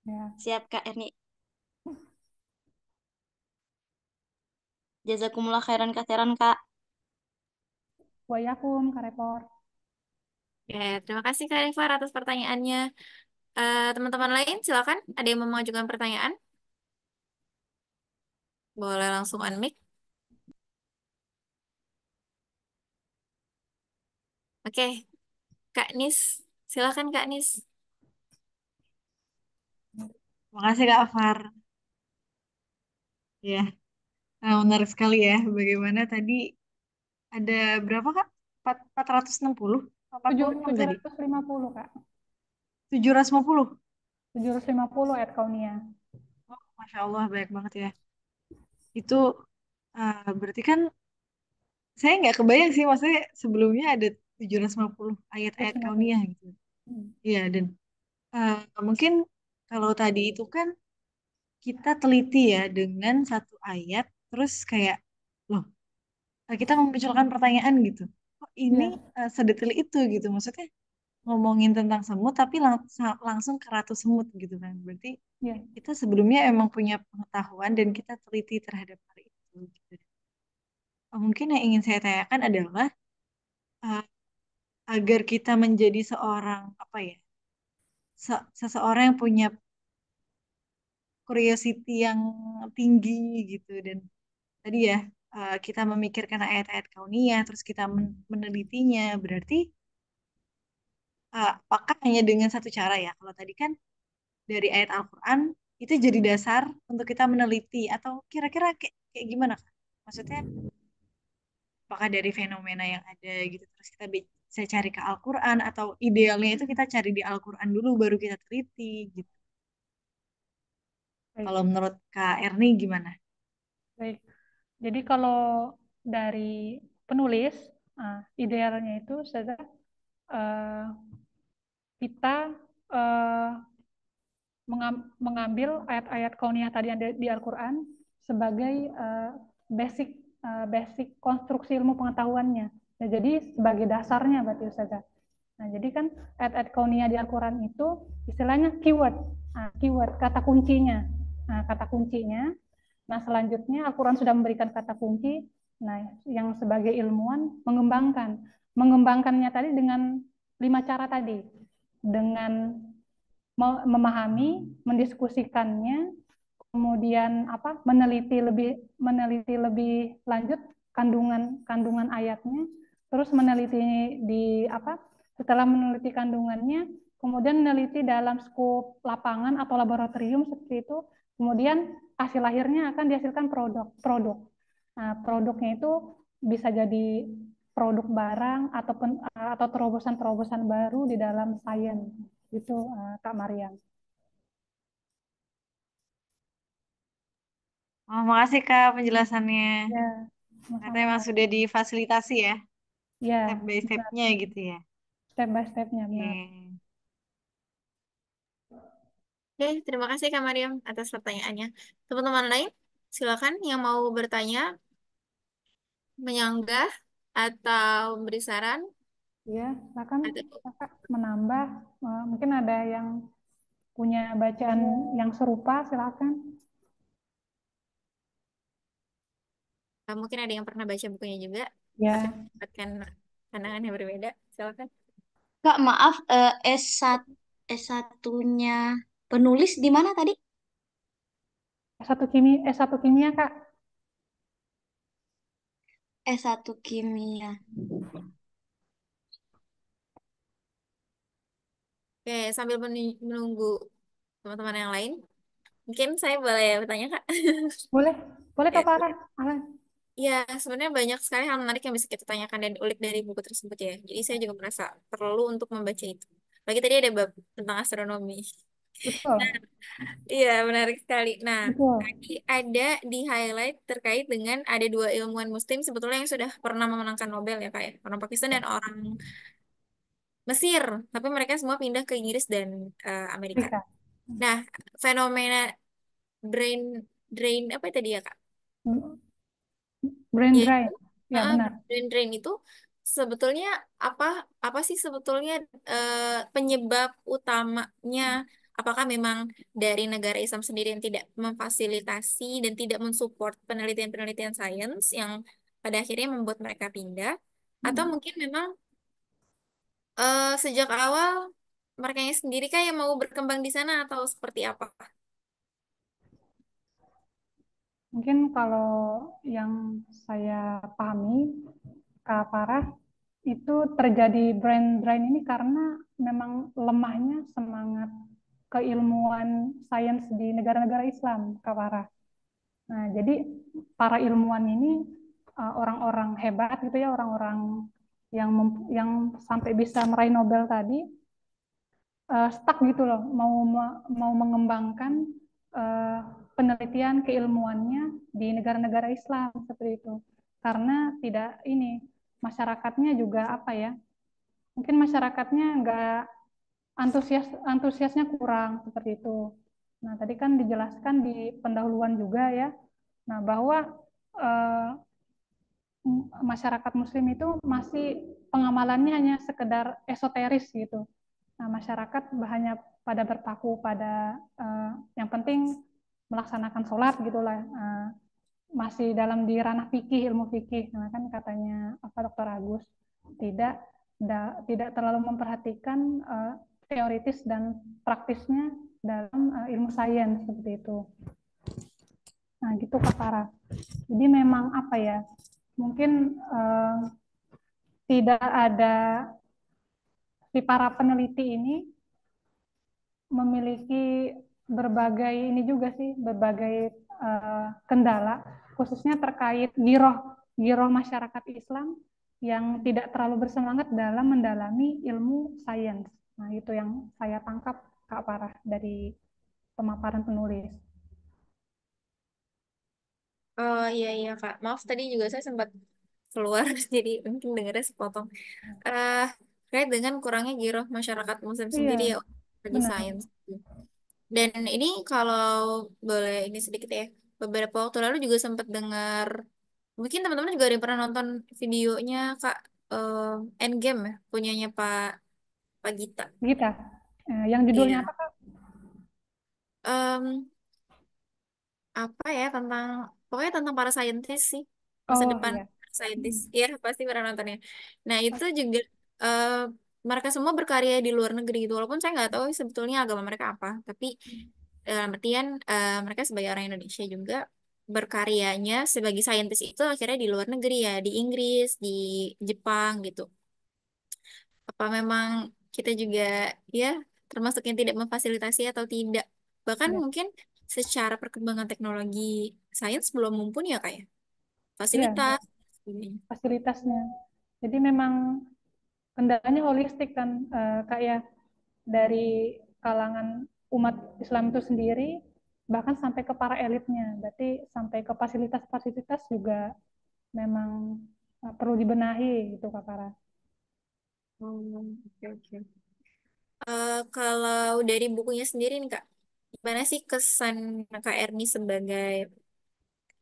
Ya. Siap, Kak Erni. Jazakumullah khairan kasiran, Kak. Wayakum, Kak Repor. Ya, terima kasih Kak Rifar atas pertanyaannya. Eh, teman-teman uh, lain, silakan. Ada yang mau mengajukan pertanyaan? Boleh langsung unmic. Oke, okay. Kak Nis. Silakan Kak Nis. Makasih Kak Far. Ya, nah, menarik sekali ya bagaimana tadi ada berapa Kak? 460? 40 tadi? 750 Kak. 750? 750 ayat kaunia. Oh, Masya Allah, banyak banget ya. Itu uh, berarti kan saya nggak kebayang sih, maksudnya sebelumnya ada 750 ayat-ayat kauniyah gitu. Iya, dan eh, mungkin kalau tadi itu kan kita teliti ya dengan satu ayat, terus kayak, loh, kita memunculkan pertanyaan gitu. Kok ini Ya, eh, sedetail itu gitu? Maksudnya ngomongin tentang semut, tapi lang- langsung ke ratu semut gitu kan. Berarti ya, kita sebelumnya emang punya pengetahuan dan kita teliti terhadap hal itu. Gitu. Eh, Mungkin yang ingin saya tanyakan adalah eh, agar kita menjadi seorang apa ya, se- seseorang yang punya curiosity yang tinggi gitu dan tadi ya eh, kita memikirkan ayat-ayat kauniyah terus kita men- menelitinya berarti apakah hanya dengan satu cara ya kalau tadi kan dari ayat Al-Quran itu jadi dasar untuk kita meneliti atau kira-kira kayak, kayak gimana Kak? Maksudnya apakah dari fenomena yang ada gitu terus kita bisa cari ke Al-Quran atau idealnya itu kita cari di Al-Quran dulu baru kita teliti gitu. baik, Kalau menurut Kak Erni gimana? baik. Jadi kalau dari penulis, ah, idealnya itu saja eh, kita mengam- mengambil ayat-ayat kauniyah tadi yang di Al-Quran sebagai eh, basic eh, basic konstruksi ilmu pengetahuannya. Nah, jadi sebagai dasarnya berarti Ustazah. Nah, jadi kan ayat-ayat kauniyah di Al-Quran itu istilahnya keyword, nah, keyword kata kuncinya. Nah, kata kuncinya. Nah, selanjutnya Al-Quran sudah memberikan kata kunci. Nah, yang sebagai ilmuwan mengembangkan, mengembangkannya tadi dengan lima cara tadi, dengan memahami, mendiskusikannya, kemudian apa meneliti lebih meneliti lebih lanjut kandungan kandungan ayatnya terus meneliti di apa setelah meneliti kandungannya kemudian meneliti dalam skop lapangan atau laboratorium seperti itu kemudian hasil akhirnya akan dihasilkan produk produk. Nah, produknya itu bisa jadi produk barang ataupun atau terobosan-terobosan baru di dalam sains itu Kak Mariam. Oh, makasih Kak penjelasannya. Ya, Ternyata emang sudah difasilitasi ya, ya step by step-nya gitu ya. Step by step-nya, Oke. benar. Oke, terima kasih Kak Mariam atas pertanyaannya. Teman-teman lain, silakan yang mau bertanya, menyanggah, atau memberi saran. Ya, silakan. Kakak menambah. Eh, Mungkin ada yang punya bacaan yang serupa, silakan. Uh, Mungkin ada yang pernah baca bukunya juga, Ya, tapi mendapatkan pandangan yang berbeda. Silakan. Kak, maaf, eh, S1, S1-nya penulis di mana tadi? S1 kimia, S1 kimia, Kak. S1 kimia. Oke, sambil menunggu teman-teman yang lain, mungkin saya boleh bertanya, Kak? Boleh, boleh Kak Farah. Ya, sebenarnya banyak sekali hal menarik yang bisa kita tanyakan dan ulik dari buku tersebut ya. Jadi saya juga merasa perlu untuk membaca itu. Lagi tadi ada bab tentang astronomi. Betul, iya menarik sekali. Nah, betul. tadi ada di highlight terkait dengan ada dua ilmuwan Muslim sebetulnya yang sudah pernah memenangkan Nobel ya Kak ya. Orang Pakistan dan orang Mesir. Tapi mereka semua pindah ke Inggris dan eh, Amerika. Afrika. Nah, fenomena brain drain apa tadi ya Kak? Brain Ya, drain. Ya, benar. brain drain itu sebetulnya apa apa sih sebetulnya eh, penyebab utamanya? Apakah memang dari negara Islam sendiri yang tidak memfasilitasi dan tidak mensupport penelitian-penelitian sains yang pada akhirnya membuat mereka pindah? Atau Hmm. mungkin memang eh, sejak awal mereka sendiri kah yang mau berkembang di sana atau seperti apa? Mungkin kalau yang saya pahami, Kak Farah, itu terjadi brain drain ini karena memang lemahnya semangat keilmuan sains di negara-negara Islam, Kak Farah. Nah, jadi para ilmuwan ini uh, orang-orang hebat gitu ya, orang-orang yang yang sampai bisa meraih Nobel tadi uh, stuck gitu loh, mau mau mengembangkan uh, penelitian keilmuannya di negara-negara Islam seperti itu. Karena tidak ini masyarakatnya juga apa ya? Mungkin masyarakatnya nggak antusias antusiasnya kurang seperti itu. Nah, tadi kan dijelaskan di pendahuluan juga ya. Nah, bahwa eh, masyarakat muslim itu masih pengamalannya hanya sekedar esoteris gitu. Nah, masyarakat hanya pada berpaku pada uh, yang penting melaksanakan sholat gitulah. Uh, masih dalam di ranah fikih ilmu fikih nah kan katanya apa dokter Agus tidak da, tidak terlalu memperhatikan uh, teoritis dan praktisnya dalam uh, ilmu sains seperti itu nah gitu Kak Farah jadi memang apa ya mungkin uh, tidak ada si para peneliti ini memiliki berbagai ini juga sih berbagai uh, kendala khususnya terkait giroh giroh masyarakat Islam yang tidak terlalu bersemangat dalam mendalami ilmu sains. Nah itu yang saya tangkap Kak Parah dari pemaparan penulis. Oh iya iya Kak, maaf tadi juga saya sempat keluar jadi mungkin dengarnya sepotong. Uh, terkait dengan kurangnya giroh masyarakat Muslim Iya, sendiri ya bagi sains. Dan ini kalau boleh ini sedikit ya, beberapa waktu lalu juga sempat dengar, mungkin teman-teman juga ada yang pernah nonton videonya Kak uh, Endgame ya, punyanya Pak Pak Gita. Gita, eh, yang judulnya Iya. apa Kak? Em, apa ya tentang pokoknya tentang para saintis sih. Masa Oh depan iya, saintis. Hmm, iya pasti pernah nontonnya. Nah itu juga eh, mereka semua berkarya di luar negeri gitu. Walaupun saya nggak tahu sebetulnya agama mereka apa. Tapi dalam artian eh, mereka sebagai orang Indonesia juga berkaryanya sebagai saintis itu akhirnya di luar negeri ya. Di Inggris di Jepang gitu. Apa memang kita juga ya termasuk yang tidak memfasilitasi atau tidak bahkan Iya, mungkin secara perkembangan teknologi sains belum mumpuni ya kayak iya, fasilitas sebagainya. fasilitasnya. Jadi memang kendalanya holistik kan eh, Kak ya dari kalangan umat Islam itu sendiri bahkan sampai ke para elitnya. Berarti sampai ke fasilitas-fasilitas juga memang eh, perlu dibenahi gitu Kak Farah. Hmm, oke oke. Eh, kalau dari bukunya sendiri nih Kak, gimana sih kesan Kak Erni sebagai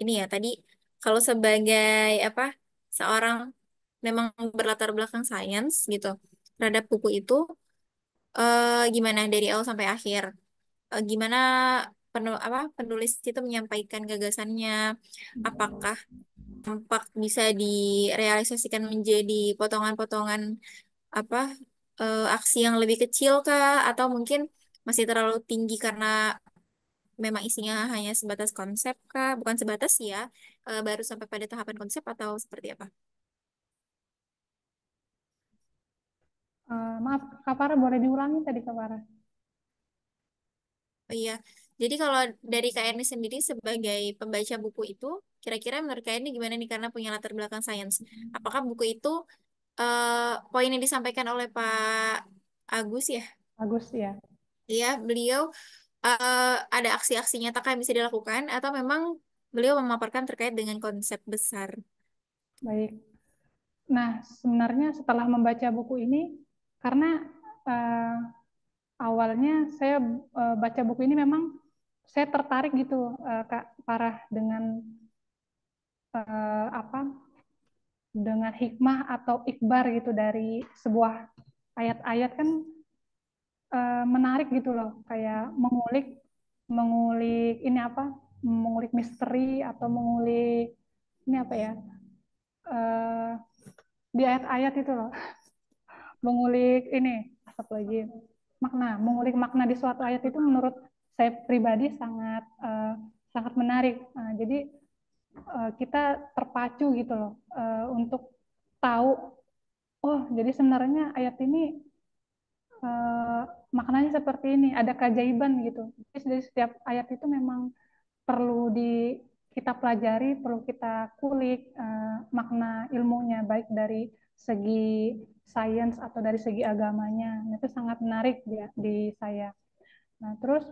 ini ya tadi kalau sebagai apa seorang memang berlatar belakang sains gitu terhadap buku itu eh, gimana dari awal sampai akhir Eh, gimana penu apa penulis itu menyampaikan gagasannya apakah tampak bisa direalisasikan menjadi potongan-potongan apa eh, aksi yang lebih kecil kah atau mungkin masih terlalu tinggi karena memang isinya hanya sebatas konsep kah bukan sebatas ya eh, baru sampai pada tahapan konsep atau seperti apa Eh, maaf Kak Farah boleh diulangi tadi Kak Farah? Oh iya, jadi kalau dari Kak Erni sendiri sebagai pembaca buku itu, kira-kira menurut Kak Erni gimana nih karena punya latar belakang sains? Apakah buku itu eh, poin yang disampaikan oleh Pak Agus ya, Bagus ya. ya beliau eh, ada aksi-aksi nyata yang bisa dilakukan atau memang beliau memaparkan terkait dengan konsep besar? Baik. Nah, sebenarnya setelah membaca buku ini karena eh, awalnya saya eh, baca buku ini memang saya tertarik gitu eh, Kak Farah dengan eh, apa dengan hikmah atau ikbar gitu dari sebuah ayat-ayat kan eh, menarik gitu loh. Kayak mengulik mengulik ini apa? Mengulik misteri atau mengulik ini apa ya? Eh, di ayat-ayat itu loh. Mengulik ini lagi makna mengulik makna di suatu ayat itu menurut saya pribadi sangat eh, sangat menarik. Nah, jadi eh, kita terpacu gitu loh eh, untuk tahu oh jadi sebenarnya ayat ini eh, maknanya seperti ini ada keajaiban gitu. Jadi setiap ayat itu memang perlu di kita pelajari perlu kita kulik makna ilmunya baik dari segi sains atau dari segi agamanya. Itu sangat menarik ya di saya. Nah terus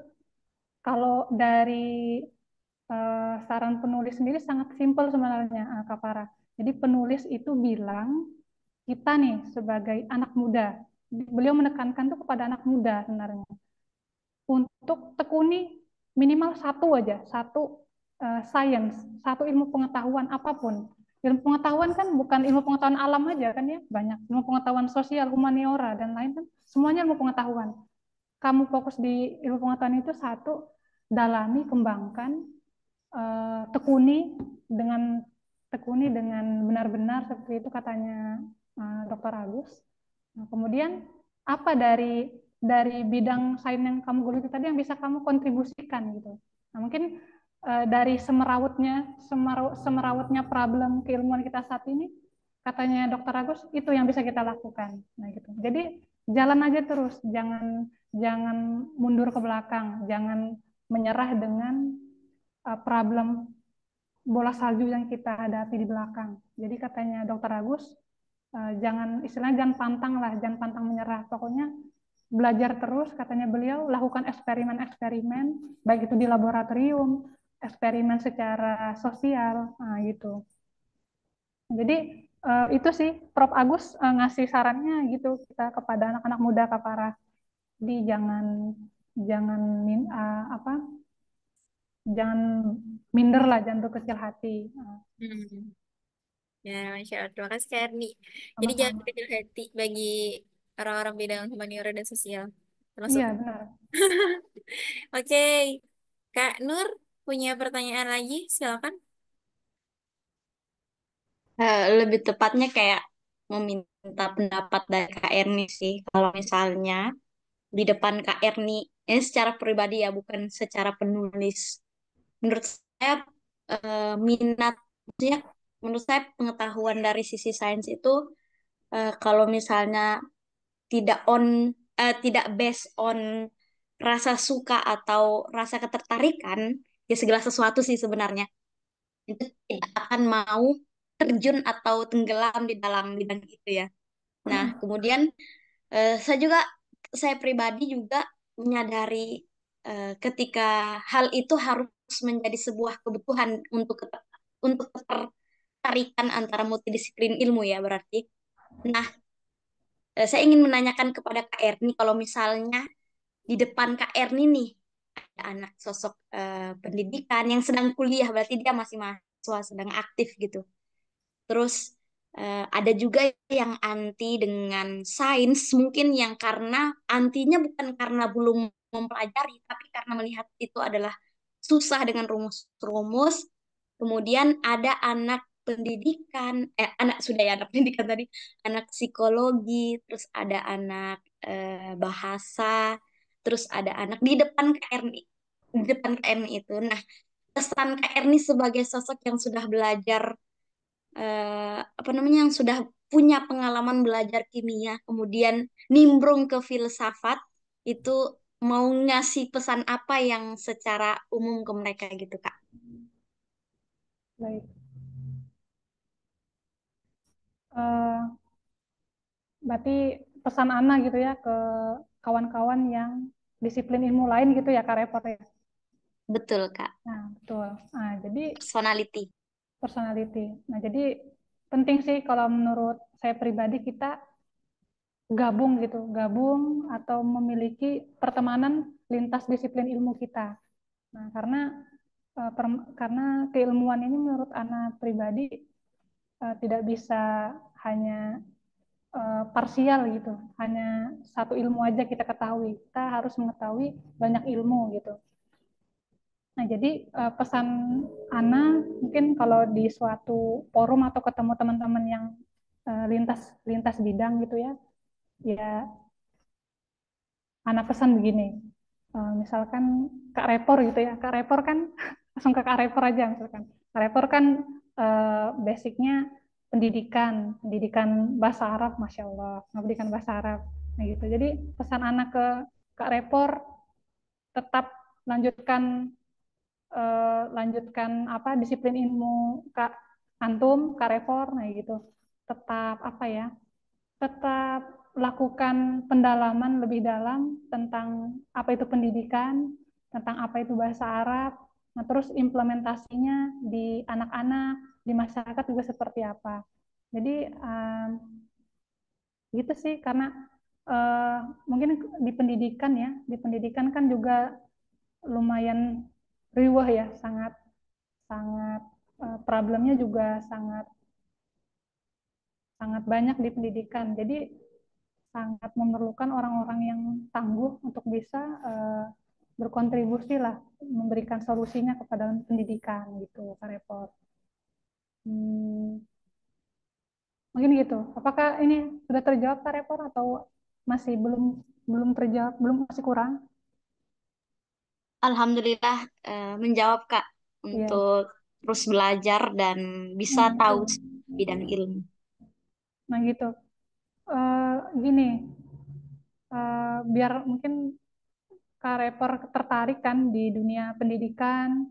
kalau dari eh, saran penulis sendiri sangat simpel sebenarnya eh, Kak Farah. Jadi penulis itu bilang kita nih sebagai anak muda beliau menekankan tuh kepada anak muda sebenarnya untuk tekuni minimal satu aja, satu uh, science, satu ilmu pengetahuan apa pun. Ilmu pengetahuan kan bukan ilmu pengetahuan alam aja kan ya, banyak ilmu pengetahuan sosial, humaniora dan lain kan semuanya ilmu pengetahuan. Kamu fokus di ilmu pengetahuan itu satu, dalami, kembangkan, uh, tekuni dengan tekuni dengan benar-benar seperti itu katanya uh, Dr. Agus. Nah, kemudian apa dari dari bidang sains yang kamu geluti tadi yang bisa kamu kontribusikan gitu. Nah, mungkin uh, dari semerawutnya semerawut, semerawutnya problem keilmuan kita saat ini katanya Dokter Agus itu yang bisa kita lakukan. Nah, gitu. Jadi jalan aja terus, jangan jangan mundur ke belakang, jangan menyerah dengan uh, problem bola salju yang kita hadapi di belakang. Jadi katanya Dokter Agus, uh, jangan istilahnya jangan pantang lah, jangan pantang menyerah. Pokoknya belajar terus katanya beliau lakukan eksperimen-eksperimen baik itu di laboratorium eksperimen secara sosial nah, gitu jadi uh, itu sih Prof Agus ngasih sarannya gitu kita kepada anak-anak muda Kapara di jangan jangan min, apa jangan minder lah jangan kecil hati. Hmm. ya Masya Allah. Terima kasih Kak Erni. Jadi jangan kecil hati bagi orang-orang bidang humaniora dan sosial. Termasuk iya benar. Oke. Kak Nur punya pertanyaan lagi? Silakan. Uh, lebih tepatnya kayak meminta pendapat dari Kak Erni sih. Kalau misalnya di depan Kak Erni ini secara pribadi ya bukan secara penulis menurut saya uh, minat maksudnya menurut saya pengetahuan dari sisi sains itu uh, kalau misalnya tidak on uh, tidak based on rasa suka atau rasa ketertarikan ya segala sesuatu sih sebenarnya itu tidak akan mau terjun atau tenggelam di dalam bidang itu ya. Nah hmm. kemudian uh, saya juga saya pribadi juga menyadari uh, ketika hal itu harus menjadi sebuah kebutuhan untuk untuk ketertarikan antara multidisiplin ilmu ya berarti. Nah Eh, saya ingin menanyakan kepada Kak Erni kalau misalnya di depan Kak Erni nih ada anak sosok uh, pendidikan yang sedang kuliah berarti dia masih mahasiswa sedang aktif gitu. Terus uh, ada juga yang anti dengan sains mungkin yang karena antinya bukan karena belum mempelajari tapi karena melihat itu adalah susah dengan rumus-rumus. Kemudian ada anak pendidikan eh anak sudah ya anak pendidikan tadi anak psikologi terus ada anak eh, bahasa terus ada anak di depan KRNI di depan KRNI itu nah pesan KRNI sebagai sosok yang sudah belajar eh, apa namanya yang sudah punya pengalaman belajar kimia kemudian nimbrung ke filsafat itu mau ngasih pesan apa yang secara umum ke mereka gitu kak baik uh, berarti pesan Ana gitu ya ke kawan-kawan yang disiplin ilmu lain gitu ya Kak Repot ya. Betul Kak. Nah betul. Nah jadi personality. Personality. Nah jadi penting sih kalau menurut saya pribadi kita gabung gitu, gabung atau memiliki pertemanan lintas disiplin ilmu kita. Nah karena per, karena keilmuan ini menurut Ana pribadi uh, tidak bisa hanya uh, parsial gitu, hanya satu ilmu aja kita ketahui. Kita harus mengetahui banyak ilmu gitu. Nah, jadi pesan Ana mungkin kalau di suatu forum atau ketemu teman-teman yang lintas lintas bidang gitu ya, ya Ana pesan begini, uh, misalkan Kak Repor gitu ya, Kak Repor kan langsung ke Kak Repor aja misalkan. Kak Repor kan uh, basicnya pendidikan, pendidikan bahasa Arab, masya Allah, pendidikan bahasa Arab, nah gitu. Jadi pesan anak ke Kak Repor tetap lanjutkan uh, lanjutkan apa disiplin ilmu Kak Antum, Kak Repor, nah gitu. Tetap apa ya? Tetap lakukan pendalaman lebih dalam tentang apa itu pendidikan, tentang apa itu bahasa Arab, nah terus implementasinya di anak-anak, di masyarakat juga seperti apa. Jadi um, gitu sih karena uh, mungkin di pendidikan ya, di pendidikan kan juga lumayan riuh ya, sangat sangat uh, problemnya juga sangat sangat banyak di pendidikan. Jadi sangat memerlukan orang-orang yang tangguh untuk bisa uh, berkontribusi lah memberikan solusinya kepada pendidikan gitu Kak Repot. Hmm, mungkin gitu. Apakah ini sudah terjawab Kak Repot atau masih belum belum terjawab, belum masih kurang? Alhamdulillah uh, menjawab Kak iya. untuk yeah. terus belajar dan bisa hmm, tahu bidang ilmu. Nah gitu. Gini, uh, biar mungkin Kak Reper tertarik kan di dunia pendidikan,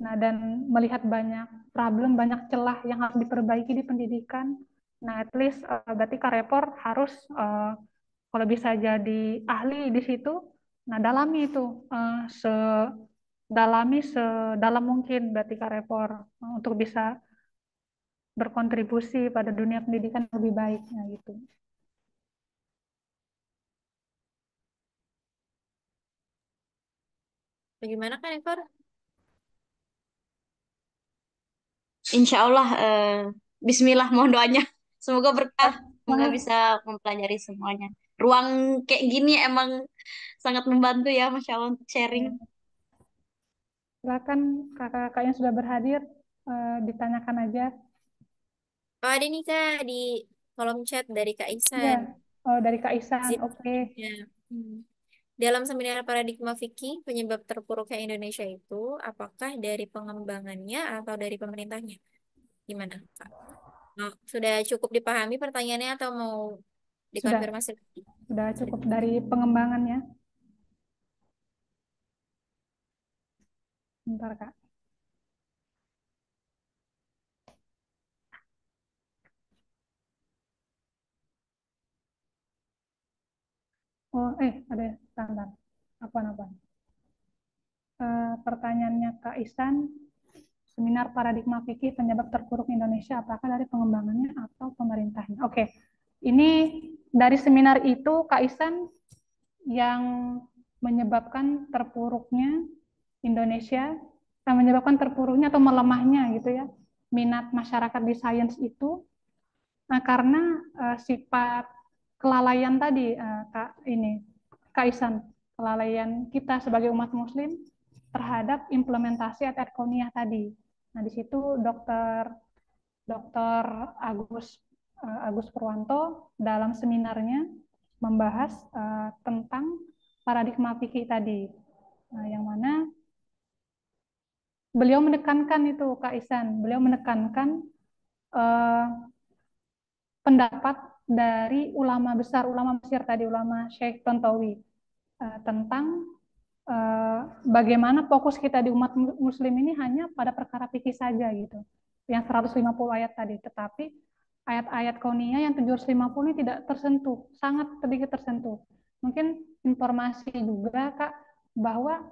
nah dan melihat banyak problem, banyak celah yang harus diperbaiki di pendidikan. Nah, at least uh, berarti Kak Reper harus uh, kalau bisa jadi ahli di situ, nah dalami itu uh, se dalami sedalam mungkin berarti Kak Repor uh, untuk bisa berkontribusi pada dunia pendidikan lebih baik, nah gitu. Bagaimana kan Ekor? Insya Allah, uh, Bismillah mohon doanya. Semoga berkah, semoga bisa mempelajari semuanya. Ruang kayak gini emang sangat membantu ya, Masya Allah untuk sharing. Silakan kakak-kakak yang sudah berhadir, uh, ditanyakan aja. Oh ada nih Kak di kolom chat dari Kak Isan. Ya. Oh dari Kak Isan, oke. Okay. Ya. Hmm. Dalam seminar paradigma fikih, penyebab terpuruknya Indonesia itu apakah dari pengembangannya atau dari pemerintahnya? Gimana, Kak? Oh, sudah cukup dipahami pertanyaannya atau mau dikonfirmasi lagi? Sudah cukup dari pengembangannya. Bentar, Kak. Oh, eh, ada tantan. Apa-apa? Uh, pertanyaannya Kak Isan, seminar paradigma fikih penyebab terpuruk Indonesia, apakah dari pengembangannya atau pemerintahnya? Oke, okay. ini dari seminar itu Kak Isan yang menyebabkan terpuruknya Indonesia, yang menyebabkan terpuruknya atau melemahnya gitu ya, minat masyarakat di sains itu, nah karena uh, sifat kelalaian tadi uh, Kak ini Kak Isan, kelalaian kita sebagai umat muslim terhadap implementasi ayat kauniyah tadi. Nah, di situ dokter Dr. Agus uh, Agus Purwanto dalam seminarnya membahas uh, tentang paradigma fikih tadi. Nah, yang mana beliau menekankan itu Kak Isan, beliau menekankan uh, pendapat dari ulama besar, ulama Mesir tadi, ulama Syekh Tontowi, uh, tentang uh, bagaimana fokus kita di umat muslim ini hanya pada perkara fikih saja gitu. Yang 150 ayat tadi, tetapi ayat-ayat kauniyah yang 750 ini tidak tersentuh, sangat sedikit tersentuh. Mungkin informasi juga Kak bahwa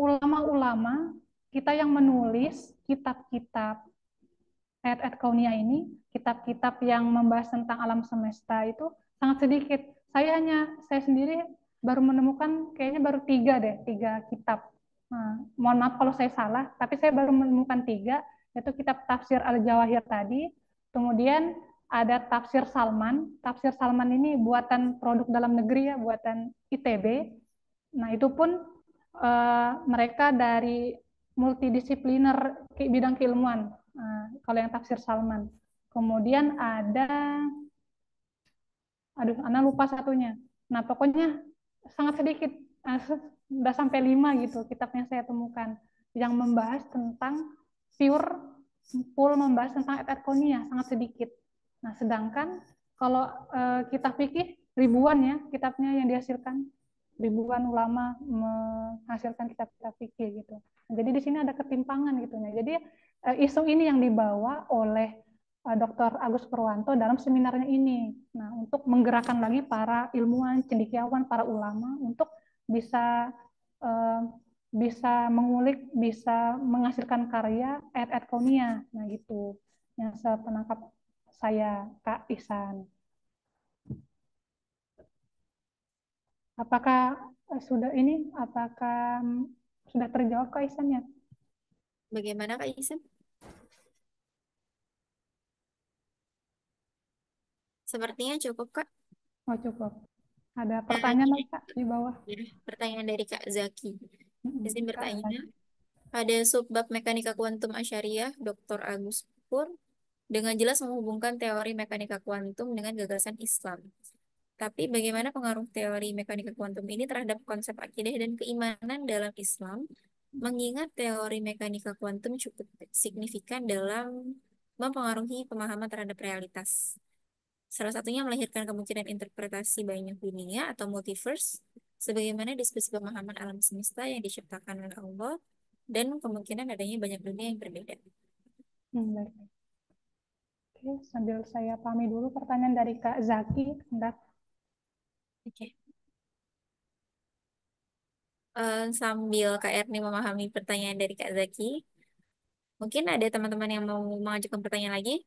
ulama-ulama kita yang menulis kitab-kitab ayat-ayat kauniyah ini, kitab-kitab yang membahas tentang alam semesta itu sangat sedikit. Saya hanya, saya sendiri baru menemukan kayaknya baru tiga deh, tiga kitab. Nah, mohon maaf kalau saya salah, tapi saya baru menemukan tiga, yaitu kitab tafsir Al-Jawahir tadi, kemudian ada tafsir Salman. Tafsir Salman ini buatan produk dalam negeri ya, buatan ITB. Nah, itu pun uh, mereka dari multidisipliner bidang keilmuan. Nah, kalau yang tafsir Salman. Kemudian ada, aduh, Ana lupa satunya. Nah, pokoknya sangat sedikit, sudah sampai lima gitu kitab yang saya temukan yang membahas tentang pure full membahas tentang eterkonia sangat sedikit. Nah, sedangkan kalau uh, kita pikir ribuan ya kitabnya yang dihasilkan ribuan ulama menghasilkan kitab-kitab fikih gitu. Jadi di sini ada ketimpangan gitu. Jadi isu ini yang dibawa oleh eh, Dr. Agus Purwanto dalam seminarnya ini. Nah, untuk menggerakkan lagi para ilmuwan, cendekiawan, para ulama untuk bisa uh, bisa mengulik, bisa menghasilkan karya ayat-ayat kaunia. Nah, gitu. Yang saya penangkap saya Kak Isan. Apakah eh, sudah ini, apakah mm, sudah terjawab Kak Ihsan ya? Bagaimana Kak Ihsan? Sepertinya cukup Kak. Oh cukup. Ada Nah, pertanyaan lagi Kak di bawah? ada pertanyaan dari Kak Zaki. Izin bertanya, pada subbab mekanika kuantum asyariah, Dr. Agus Pur dengan jelas menghubungkan teori mekanika kuantum dengan gagasan Islam. Tapi bagaimana pengaruh teori mekanika kuantum ini terhadap konsep akidah dan keimanan dalam Islam, mengingat teori mekanika kuantum cukup signifikan dalam mempengaruhi pemahaman terhadap realitas. Salah satunya melahirkan kemungkinan interpretasi banyak dunia atau multiverse, sebagaimana diskusi pemahaman alam semesta yang diciptakan oleh Allah, dan kemungkinan adanya banyak dunia yang berbeda. Hmm, baik. Oke, sambil saya pahami dulu pertanyaan dari Kak Zaki. Sebentar. Oke. Eh, sambil Kak Erni memahami pertanyaan dari Kak Zaki, mungkin ada teman-teman yang mau mengajukan pertanyaan lagi?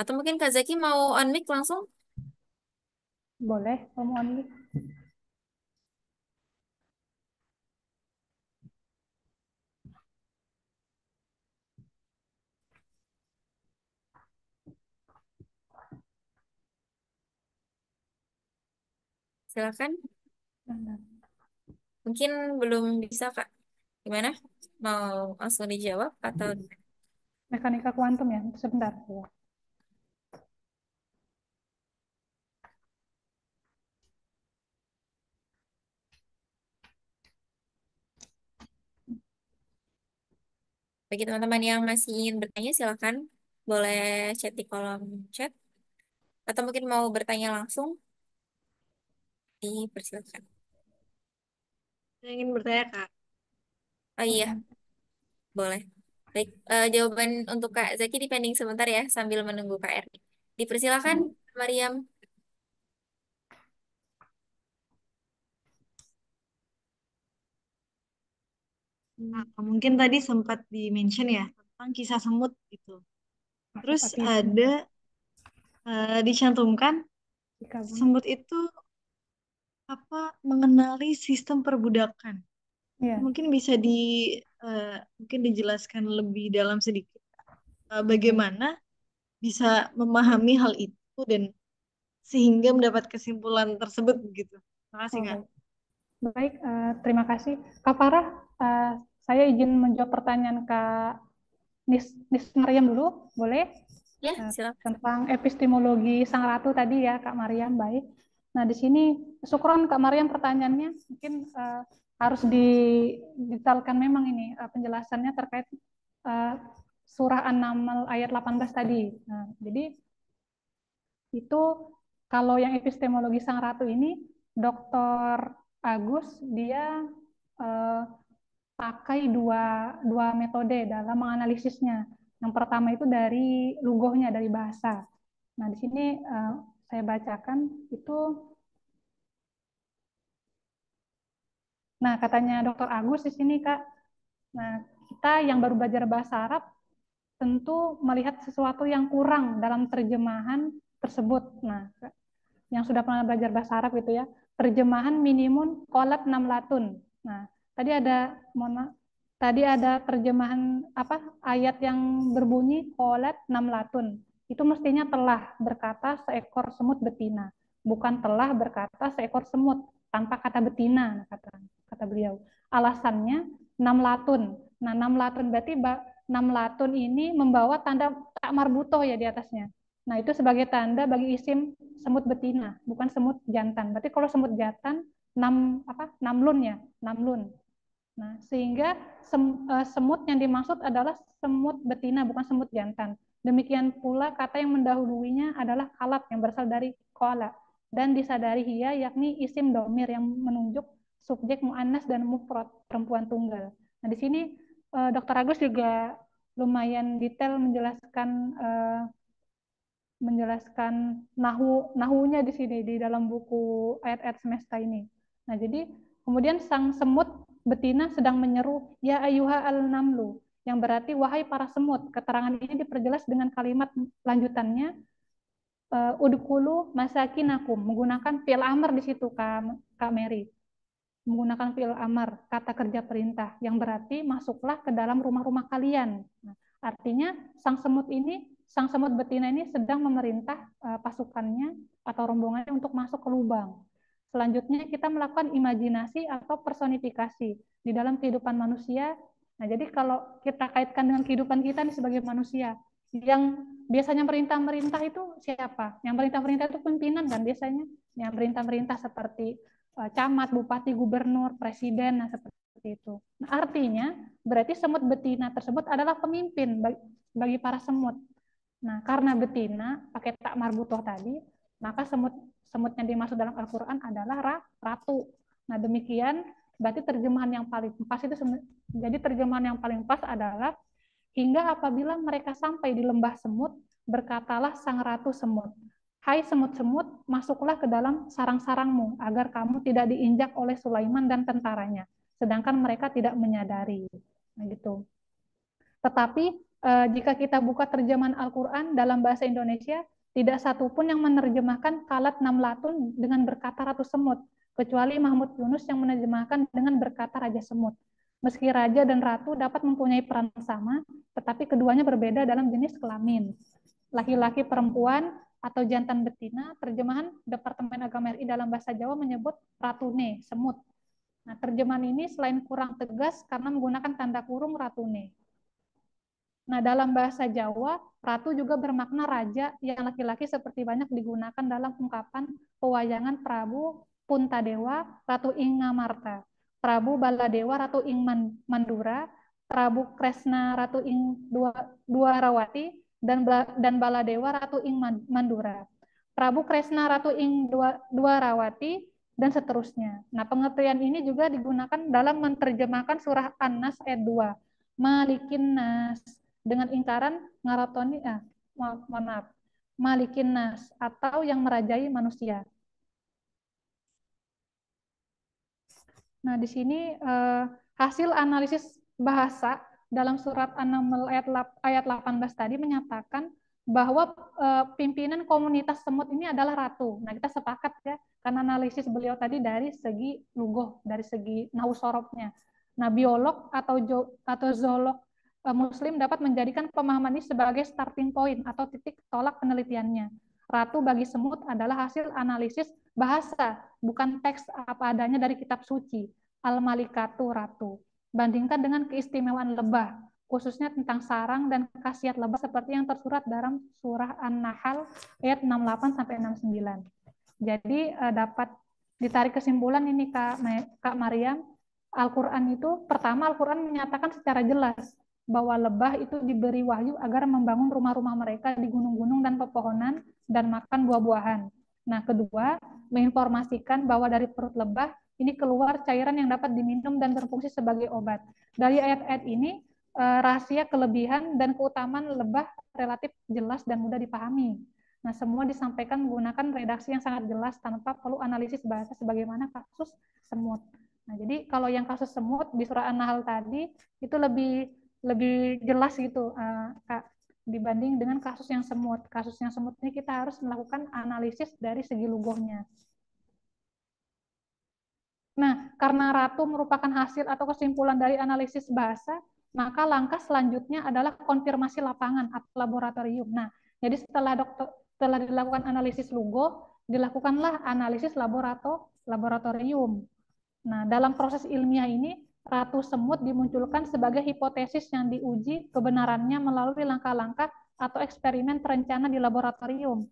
Atau mungkin Kak Zaki mau on mic langsung? Boleh, kamu on mic? Silakan. Mungkin belum bisa Kak. Gimana? Mau langsung dijawab atau Mekanika kuantum ya, sebentar. Ya. Bagi teman-teman yang masih ingin bertanya silakan boleh chat di kolom chat atau mungkin mau bertanya langsung dipersilakan. Saya ingin bertanya Kak. Oh iya, boleh. Baik, eh, jawaban untuk Kak Zaki dipending sebentar ya sambil menunggu Kak Erni. Dipersilakan, Mariam. Nah, mungkin tadi sempat di-mention ya tentang kisah semut gitu. Terus Tapi ada eh, dicantumkan semut itu apa mengenali sistem perbudakan. ya, Mungkin bisa di eh, mungkin dijelaskan lebih dalam sedikit eh, bagaimana bisa memahami hal itu dan sehingga mendapat kesimpulan tersebut begitu. Terima kasih Oh, Kak. baik. Baik, eh, terima kasih. Kak Farah, eh, saya izin menjawab pertanyaan Kak Nis, Nis Mariam dulu, boleh? Ya, Eh, silakan. tentang epistemologi Sang Ratu tadi ya, Kak Mariam, baik. Nah, di sini, syukron Kak Mariam pertanyaannya, mungkin eh, harus didetailkan memang ini eh, penjelasannya terkait eh, surah An-Naml ayat 18 tadi. Nah, jadi itu kalau yang epistemologi Sang Ratu ini, Dr. Agus dia eh, pakai dua, dua metode dalam menganalisisnya. Yang pertama itu dari lugohnya, dari bahasa. Nah, di sini eh, saya bacakan itu. Nah, katanya Dr. Agus di sini, Kak. Nah, kita yang baru belajar bahasa Arab tentu melihat sesuatu yang kurang dalam terjemahan tersebut. Nah, yang sudah pernah belajar bahasa Arab gitu ya, terjemahan minimum kolab 6 latun. Nah, tadi ada maaf, tadi ada terjemahan apa ayat yang berbunyi kolab 6 latun. Itu mestinya telah berkata seekor semut betina, bukan telah berkata seekor semut tanpa kata betina kata kata beliau. Alasannya 6 latun. Nah, 6 latun berarti 6 latun ini membawa tanda tak marbutoh ya di atasnya. Nah, itu sebagai tanda bagi isim semut betina, bukan semut jantan. Berarti kalau semut jantan, enam apa? Namlun ya, namlun. Nah, sehingga sem, uh, semut yang dimaksud adalah semut betina, bukan semut jantan. Demikian pula kata yang mendahuluinya adalah kalab yang berasal dari koala dan disadari hia yakni isim domir yang menunjuk subjek muannas dan mufrad perempuan tunggal. Nah, di sini uh, Dr. Agus juga lumayan detail menjelaskan uh, menjelaskan nahu nahunya di sini di dalam buku ayat-ayat semesta ini. Nah, jadi kemudian sang semut betina sedang menyeru ya ayuha al-namlu yang berarti wahai para semut. Keterangan ini diperjelas dengan kalimat lanjutannya uh, udkulu masakinakum menggunakan fi'il amr di situ Kak, Mary menggunakan fi'il amr kata kerja perintah yang berarti masuklah ke dalam rumah-rumah kalian nah, artinya sang semut ini sang semut betina ini sedang memerintah uh, pasukannya atau rombongannya untuk masuk ke lubang selanjutnya kita melakukan imajinasi atau personifikasi di dalam kehidupan manusia nah jadi kalau kita kaitkan dengan kehidupan kita nih sebagai manusia yang biasanya merintah-merintah itu siapa? Yang merintah-merintah itu pimpinan kan biasanya. Yang merintah-merintah seperti uh, camat, bupati, gubernur, presiden, nah seperti itu. Nah, artinya berarti semut betina tersebut adalah pemimpin bagi para semut. Nah, karena betina pakai tak marbutoh tadi, maka semut semut yang dimaksud dalam Al-Qur'an adalah ratu. Nah, demikian berarti terjemahan yang paling pas itu jadi terjemahan yang paling pas adalah Hingga apabila mereka sampai di lembah semut, berkatalah sang ratu semut, Hai semut-semut, masuklah ke dalam sarang-sarangmu, agar kamu tidak diinjak oleh Sulaiman dan tentaranya, sedangkan mereka tidak menyadari. Nah, gitu. Tetapi eh, jika kita buka terjemahan Al-Quran dalam bahasa Indonesia, tidak satu pun yang menerjemahkan kalat namlatun dengan berkata ratu semut, kecuali Mahmud Yunus yang menerjemahkan dengan berkata raja semut. Meski raja dan ratu dapat mempunyai peran sama, tetapi keduanya berbeda dalam jenis kelamin. Laki-laki perempuan atau jantan betina, terjemahan Departemen Agama RI dalam bahasa Jawa menyebut ratune, semut. Nah, terjemahan ini selain kurang tegas karena menggunakan tanda kurung ratune. Nah, dalam bahasa Jawa, ratu juga bermakna raja yang laki-laki seperti banyak digunakan dalam ungkapan pewayangan Prabu Puntadewa, Ratu Ingamarta. Prabu Baladewa Ratu Ing Mandura, Prabu Kresna Ratu Ing Dua, Rawati, dan dan Baladewa Ratu Ing Mandura. Prabu Kresna Ratu Ing Dua, Dua Rawati dan seterusnya. Nah, pengertian ini juga digunakan dalam menerjemahkan surah An-Nas ayat 2. Malikin Nas dengan ingkaran ngaratoni ah, maaf, maaf. Malikin Nas atau yang merajai manusia. Nah, di sini eh, hasil analisis bahasa dalam surat An-Naml ayat, ayat 18 tadi menyatakan bahwa eh, pimpinan komunitas semut ini adalah ratu. Nah, kita sepakat ya, karena analisis beliau tadi dari segi lugoh, dari segi nausorobnya. Nah, biolog atau jo, atau zoolog eh, muslim dapat menjadikan pemahaman ini sebagai starting point atau titik tolak penelitiannya. Ratu bagi semut adalah hasil analisis bahasa, bukan teks apa adanya dari kitab suci. Al-Malikatu Ratu. Bandingkan dengan keistimewaan lebah, khususnya tentang sarang dan khasiat lebah seperti yang tersurat dalam surah An-Nahl ayat 68 sampai 69. Jadi eh, dapat ditarik kesimpulan ini Kak Kak Mariam, Al-Qur'an itu pertama Al-Qur'an menyatakan secara jelas bahwa lebah itu diberi wahyu agar membangun rumah-rumah mereka di gunung-gunung dan pepohonan dan makan buah-buahan. Nah, kedua, menginformasikan bahwa dari perut lebah ini keluar cairan yang dapat diminum dan berfungsi sebagai obat. Dari ayat-ayat ini, eh, rahasia kelebihan dan keutamaan lebah relatif jelas dan mudah dipahami. Nah, semua disampaikan menggunakan redaksi yang sangat jelas tanpa perlu analisis bahasa sebagaimana kasus semut. Nah, jadi kalau yang kasus semut di surah An-Nahl tadi itu lebih lebih jelas gitu, uh, Kak dibanding dengan kasus yang semut. Kasus yang semut ini kita harus melakukan analisis dari segi lugohnya. Nah, karena ratu merupakan hasil atau kesimpulan dari analisis bahasa, maka langkah selanjutnya adalah konfirmasi lapangan atau laboratorium. Nah, jadi setelah dokter setelah dilakukan analisis lugo, dilakukanlah analisis laborato, laboratorium. Nah, dalam proses ilmiah ini ratu semut dimunculkan sebagai hipotesis yang diuji kebenarannya melalui langkah-langkah atau eksperimen terencana di laboratorium.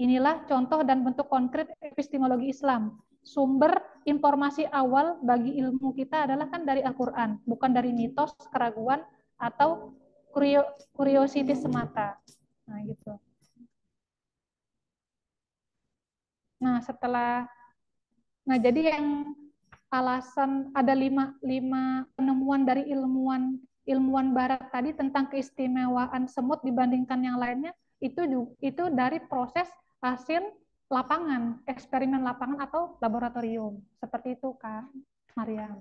Inilah contoh dan bentuk konkret epistemologi Islam. Sumber informasi awal bagi ilmu kita adalah kan dari Al-Quran, bukan dari mitos, keraguan, atau curiosity semata. Nah, gitu. Nah, setelah, nah jadi yang alasan ada lima, lima penemuan dari ilmuwan ilmuwan barat tadi tentang keistimewaan semut dibandingkan yang lainnya itu itu dari proses hasil lapangan, eksperimen lapangan atau laboratorium. Seperti itu, Kak Maria.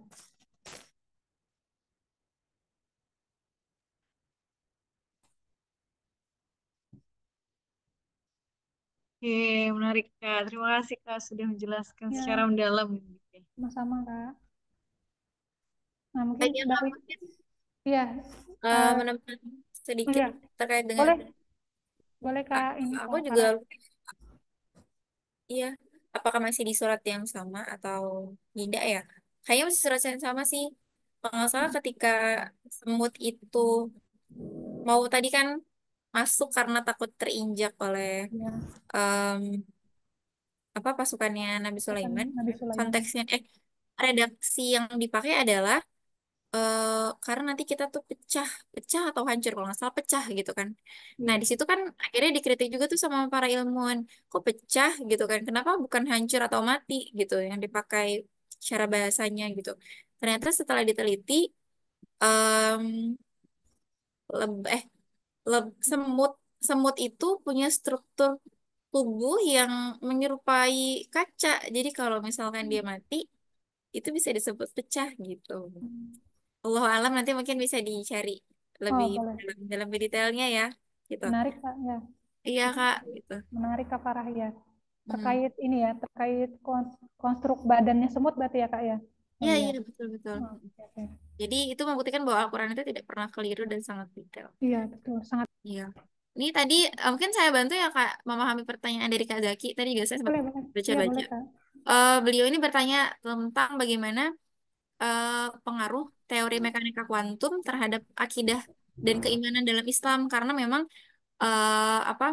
Oke, menarik Kak. Terima kasih Kak sudah menjelaskan Ya, secara mendalam. Sama-sama Kak. Nah, mungkin Tanya dari Kak, mungkin. Iya eh, eh, menambahkan sedikit iya, terkait dengan boleh, boleh Kak ini aku Kak juga iya apakah masih di surat yang sama atau tidak ya? Kayaknya masih surat yang sama sih. Kalau nggak salah ketika semut itu mau tadi kan masuk karena takut terinjak oleh Ya, em, apa pasukannya Nabi Sulaiman Nabi Sulaiman. konteksnya eh redaksi yang dipakai adalah eh karena nanti kita tuh pecah, pecah atau hancur kalau nggak salah pecah gitu kan. Nah Iya, di situ kan akhirnya dikritik juga tuh sama para ilmuwan, kok pecah gitu kan? Kenapa bukan hancur atau mati gitu yang dipakai cara bahasanya gitu. Ternyata setelah diteliti, em, leb- eh leb- semut semut itu punya struktur tubuh yang menyerupai kaca. Jadi kalau misalkan dia mati, itu bisa disebut pecah gitu. Allah alam nanti mungkin bisa dicari Oh, lebih boleh. dalam, dalam detailnya ya gitu. Menarik Kak, ya. Iya Itu Kak gitu. menarik Kak Farah ya. Hmm. Terkait ini ya, terkait kon- konstruk badannya semut berarti ya Kak ya. Oh Iya iya. iya betul betul. Oh, oke. Jadi itu membuktikan bahwa Al-Quran itu tidak pernah keliru dan sangat detail. Iya, betul. Sangat Iya. Ini tadi eh, mungkin saya bantu ya Kak memahami pertanyaan dari Kak Zaki. Tadi juga saya sempat boleh, boleh. Iya, baca-baca. boleh Kak. Eh, beliau ini bertanya tentang bagaimana eh, pengaruh teori mekanika kuantum terhadap akidah dan keimanan dalam Islam karena memang eh, apa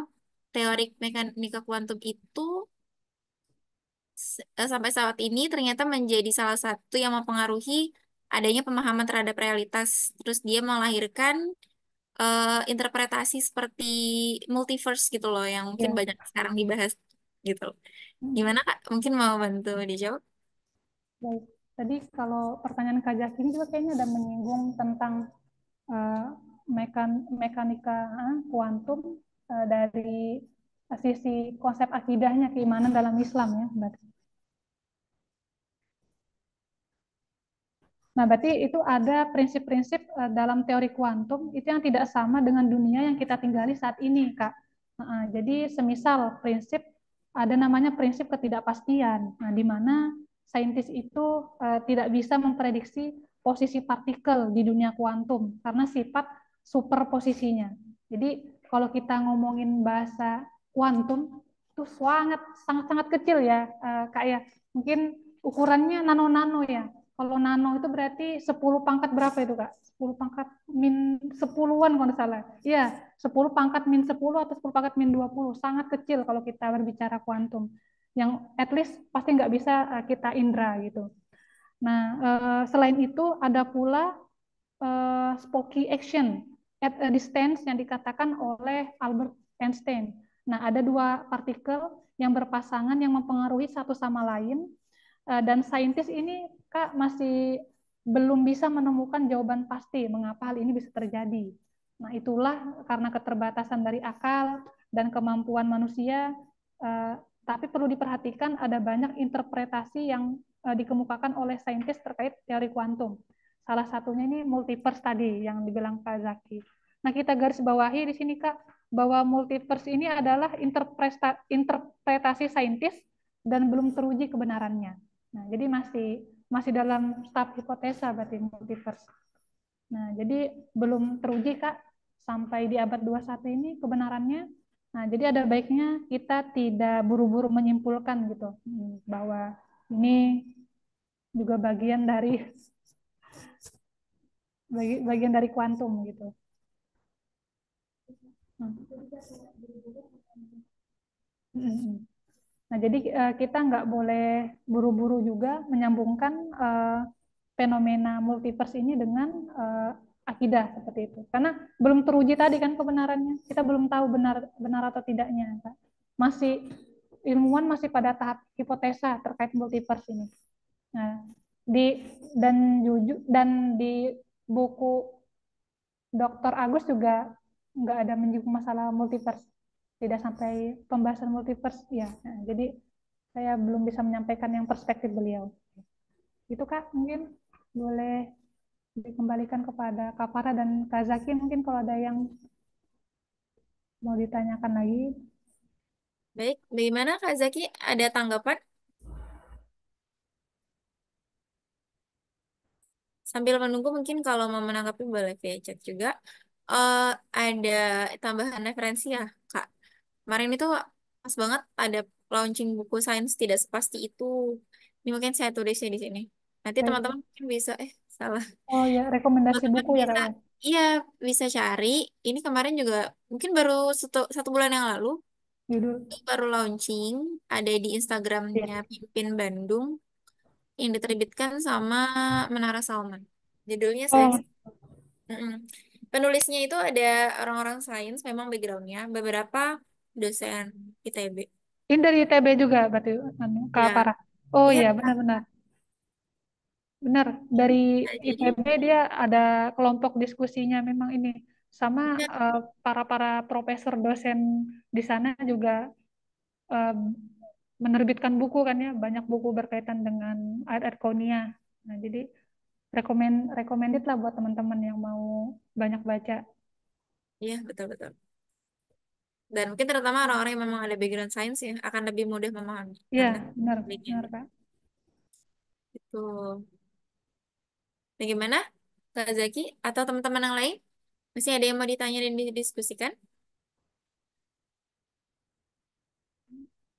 teori mekanika kuantum itu s- eh, sampai saat ini ternyata menjadi salah satu yang mempengaruhi adanya pemahaman terhadap realitas. Terus dia melahirkan eh, interpretasi seperti multiverse gitu loh, yang mungkin Iya. banyak sekarang dibahas gitu. Hmm. Gimana Kak? Mungkin mau bantu dijawab? Baik. Tadi kalau pertanyaan Kak Jaki ini juga kayaknya ada menyinggung tentang eh, mekan mekanika eh, kuantum eh, dari sisi konsep akidahnya keimanan dalam Islam ya, berarti. Nah, berarti itu ada prinsip-prinsip eh, dalam teori kuantum itu yang tidak sama dengan dunia yang kita tinggali saat ini, Kak. Nah, jadi semisal prinsip ada namanya prinsip ketidakpastian. Nah, di mana saintis itu eh, tidak bisa memprediksi posisi partikel di dunia kuantum karena sifat superposisinya. Jadi kalau kita ngomongin bahasa kuantum itu sangat sangat kecil ya, eh, Kak ya. Mungkin ukurannya nano-nano ya. Kalau nano itu berarti 10 pangkat berapa itu, Kak? 10 pangkat min 10-an kalau salah. Iya, 10 pangkat min 10 atau 10 pangkat min 20. Sangat kecil kalau kita berbicara kuantum. Yang at least pasti nggak bisa eh, kita indra gitu. Nah, eh, selain itu ada pula eh, Spooky action at a distance yang dikatakan oleh Albert Einstein. Nah, ada dua partikel yang berpasangan yang mempengaruhi satu sama lain dan saintis ini Kak masih belum bisa menemukan jawaban pasti mengapa hal ini bisa terjadi. Nah, itulah karena keterbatasan dari akal dan kemampuan manusia, eh, tapi perlu diperhatikan ada banyak interpretasi yang eh, dikemukakan oleh saintis terkait teori kuantum. Salah satunya ini multiverse tadi yang dibilang Kak Zaki. Nah, kita garis bawahi di sini Kak bahwa multiverse ini adalah interpretasi saintis dan belum teruji kebenarannya. Nah, jadi masih masih dalam tahap hipotesa berarti multiverse. Nah, jadi belum teruji Kak sampai di abad 21 ini kebenarannya. Nah, jadi ada baiknya kita tidak buru-buru menyimpulkan gitu hmm, bahwa ini juga bagian dari bagian dari kuantum gitu. Hmm. Nah, jadi uh, kita nggak boleh buru-buru juga menyambungkan uh, fenomena multiverse ini dengan uh, akidah seperti itu. Karena belum teruji tadi kan kebenarannya. Kita belum tahu benar benar atau tidaknya. Kan? Masih ilmuwan masih pada tahap hipotesa terkait multiverse ini. Nah, di dan jujur dan di buku Dr. Agus juga nggak ada menyinggung masalah multiverse tidak sampai pembahasan multiverse ya. Nah, jadi saya belum bisa menyampaikan yang perspektif beliau. Itu Kak, mungkin boleh dikembalikan kepada Kak Farah dan Kak Zaki mungkin kalau ada yang mau ditanyakan lagi. Baik, bagaimana Kak Zaki? Ada tanggapan? Sambil menunggu mungkin kalau mau menanggapi boleh via chat juga. Eh, ada tambahan referensi ya. Kemarin itu pas banget ada launching buku Sains Tidak Sepasti Itu. Ini mungkin saya tulisnya di sini. Nanti Baik. teman-teman mungkin bisa, eh salah. Oh ya, rekomendasi Teman-teman buku ya bisa, ya? iya bisa cari. Ini kemarin juga mungkin baru satu, satu bulan yang lalu Judul. baru launching. Ada di Instagramnya Ya. Pimpin Bandung yang diterbitkan sama Menara Salman. Judulnya Oh, Sains Mm-mm. Penulisnya itu ada orang-orang sains, memang backgroundnya beberapa dosen ITB. ini dari ITB juga berarti anu, Kak Ya, Farah. Oh iya. iya, benar-benar. Benar, dari Nah, jadi ITB dia ada kelompok diskusinya memang ini. Sama ya, eh, para-para profesor dosen di sana juga eh, menerbitkan buku kan ya, banyak buku berkaitan dengan ayat-ayat kauniyah. Nah, jadi rekomend recommended lah buat teman-teman yang mau banyak baca. iya betul-betul. Dan mungkin terutama orang-orang yang memang ada background sains ya akan lebih mudah memahami Iya, benar, benar Kak. itu. Bagaimana, Kak Zaki atau teman-teman yang lain? Masih ada yang mau ditanya dan didiskusikan?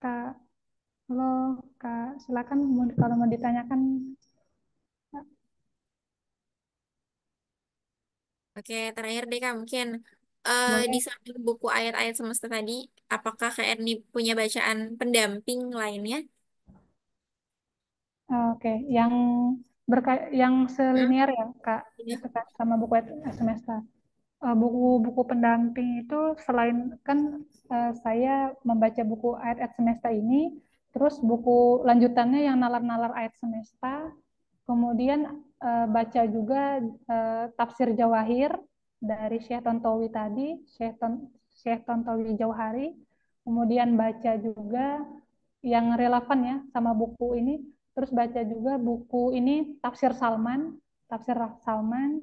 Kak, halo Kak, silakan kalau mau ditanyakan. Kak. Oke, terakhir deh Kak, mungkin eh, di Boleh. samping buku ayat-ayat semesta tadi, apakah Kak Erni punya bacaan pendamping lainnya? Oke, yang berkait yang Hmm? selinier ya Kak, Iya. Kak sama buku semesta. Eh, Buku-buku pendamping itu selain kan eh, saya membaca buku ayat-ayat semesta ini, terus buku lanjutannya yang nalar-nalar ayat semesta, kemudian eh, baca juga eh, tafsir Jawahir dari Syekh Tontowi tadi, Syekh Ton Syekh Tontowi Jauhari, kemudian baca juga yang relevan ya sama buku ini, terus baca juga buku ini tafsir Salman, tafsir Salman,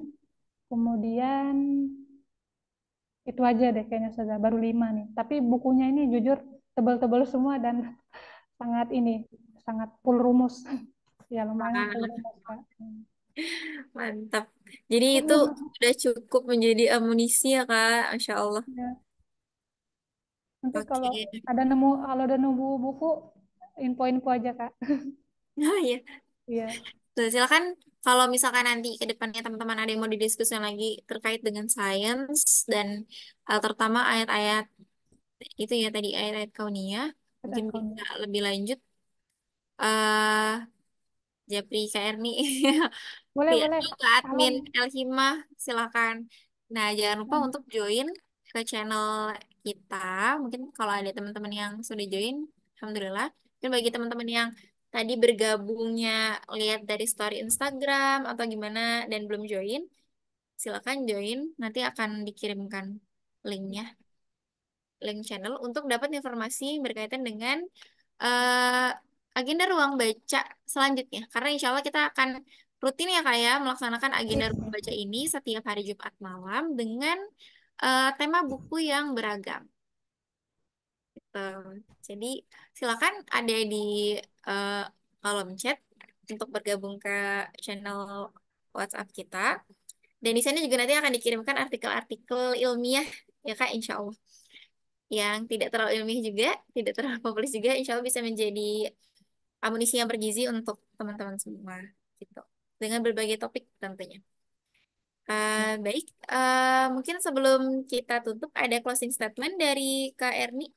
kemudian itu aja deh kayaknya sudah baru lima nih. Tapi bukunya ini jujur tebal-tebal semua dan sangat ini, sangat full rumus. Ya lumayan full rumus Kak. Mantap. Jadi itu udah cukup menjadi amunisi ya Kak, Masya Allah. Ya, nanti kalau Oke. ada nemu kalau ada nemu buku info-info aja Kak. Nah, ya. Iya, Tuh, silakan kalau misalkan nanti ke depannya teman-teman ada yang mau didiskusikan lagi terkait dengan sains dan uh, terutama ayat-ayat itu ya tadi ayat-ayat kauniyah, mungkin bisa lebih lanjut. eh Japri KRNI Boleh, via boleh. atau ke admin Salam. Elhimah silakan. Nah, jangan lupa Hmm. untuk join ke channel kita. Mungkin kalau ada teman-teman yang sudah join, alhamdulillah. Dan bagi teman-teman yang tadi bergabungnya lihat dari story Instagram atau gimana dan belum join, silakan join. Nanti akan dikirimkan linknya, link channel untuk dapat informasi berkaitan dengan eh, agenda ruang baca selanjutnya. Karena insya Allah kita akan rutin ya kayak melaksanakan agenda ruang baca ini setiap hari Jumat malam dengan eh, tema buku yang beragam. Gitu. Jadi silakan ada di eh, kolom chat untuk bergabung ke channel WhatsApp kita. Dan di sana juga nanti akan dikirimkan artikel-artikel ilmiah ya Kak, insya Allah. Yang tidak terlalu ilmiah juga, tidak terlalu populis juga, insya Allah bisa menjadi amunisi yang bergizi untuk teman-teman semua gitu dengan berbagai topik tentunya. Eh, baik, Eh, mungkin sebelum kita tutup ada closing statement dari Kak Erni.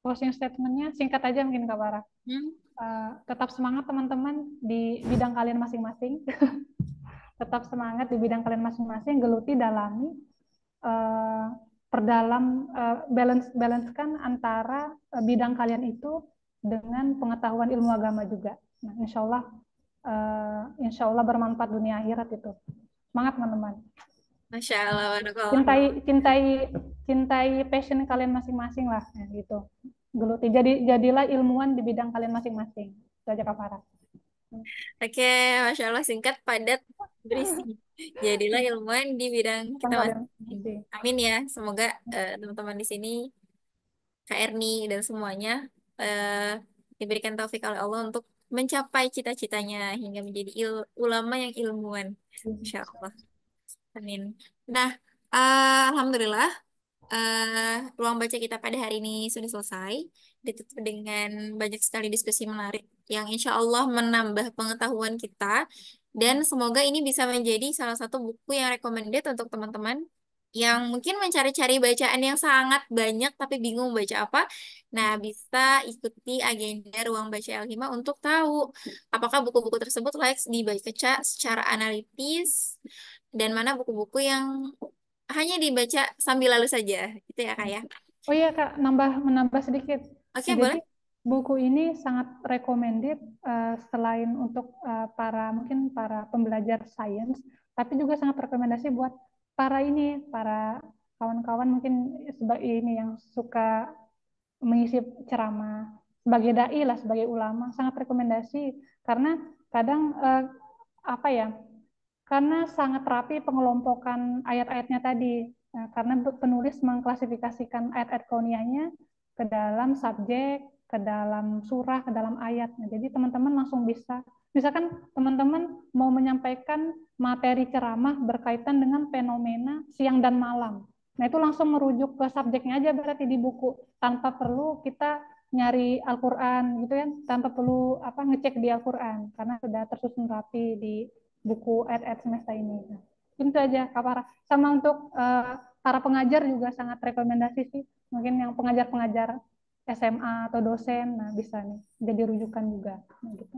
Closing statementnya singkat aja mungkin Kak Farah. Hmm? Eh, tetap semangat teman-teman di bidang kalian masing-masing. tetap semangat di bidang kalian masing-masing, geluti, dalami, eh, perdalam, eh, balance balancekan antara bidang kalian itu dengan pengetahuan ilmu agama juga. Nah, insya Allah, eh, insya Allah bermanfaat dunia akhirat itu. Semangat teman-teman. Masya Allah. Cintai, cintai, cintai passion kalian masing-masing lah, ya, gitu. Geluti. Jadi jadilah ilmuwan di bidang kalian masing-masing. Itu aja Kak Farah. Oke, Masya Allah singkat, padat, berisi. Jadilah ilmuwan di bidang kita masing-masing. Amin ya, semoga eh, teman-teman di sini Kak Erni dan semuanya eh, diberikan taufik oleh Allah untuk mencapai cita-citanya hingga menjadi il- ulama yang ilmuwan. Insya Allah. Amin. Nah, eh, Alhamdulillah eh, ruang baca kita pada hari ini sudah selesai. Ditutup dengan banyak sekali diskusi menarik yang insya Allah menambah pengetahuan kita. Dan semoga ini bisa menjadi salah satu buku yang recommended untuk teman-teman yang mungkin mencari-cari bacaan yang sangat banyak tapi bingung baca apa. Nah, bisa ikuti agenda ruang baca L5 untuk tahu apakah buku-buku tersebut layak dibaca secara analitis dan mana buku-buku yang hanya dibaca sambil lalu saja. Itu ya, Kak ya. Oh iya Kak, nambah menambah sedikit. Oke, Jadi boleh. buku ini sangat recommended eh, selain untuk eh, para mungkin para pembelajar sains, tapi juga sangat rekomendasi buat para ini, para kawan-kawan mungkin sebagai ini yang suka mengisi ceramah sebagai dai lah, sebagai ulama, sangat rekomendasi karena kadang eh, apa ya? Karena sangat rapi pengelompokan ayat-ayatnya tadi. Nah, karena penulis mengklasifikasikan ayat-ayat kauniyahnya ke dalam subjek, ke dalam surah, ke dalam ayat. Jadi teman-teman langsung bisa, misalkan teman-teman mau menyampaikan materi ceramah berkaitan dengan fenomena siang dan malam. Nah, itu langsung merujuk ke subjeknya aja berarti di buku, tanpa perlu kita nyari Al-Quran gitu ya, tanpa perlu apa ngecek di Al-Quran, karena sudah tersusun rapi di buku ayat-ayat semesta ini. Nah, itu aja Kak. Sama untuk uh, para pengajar juga sangat rekomendasi sih. Mungkin yang pengajar-pengajar SMA atau dosen, nah bisa nih jadi rujukan juga. Nah, gitu.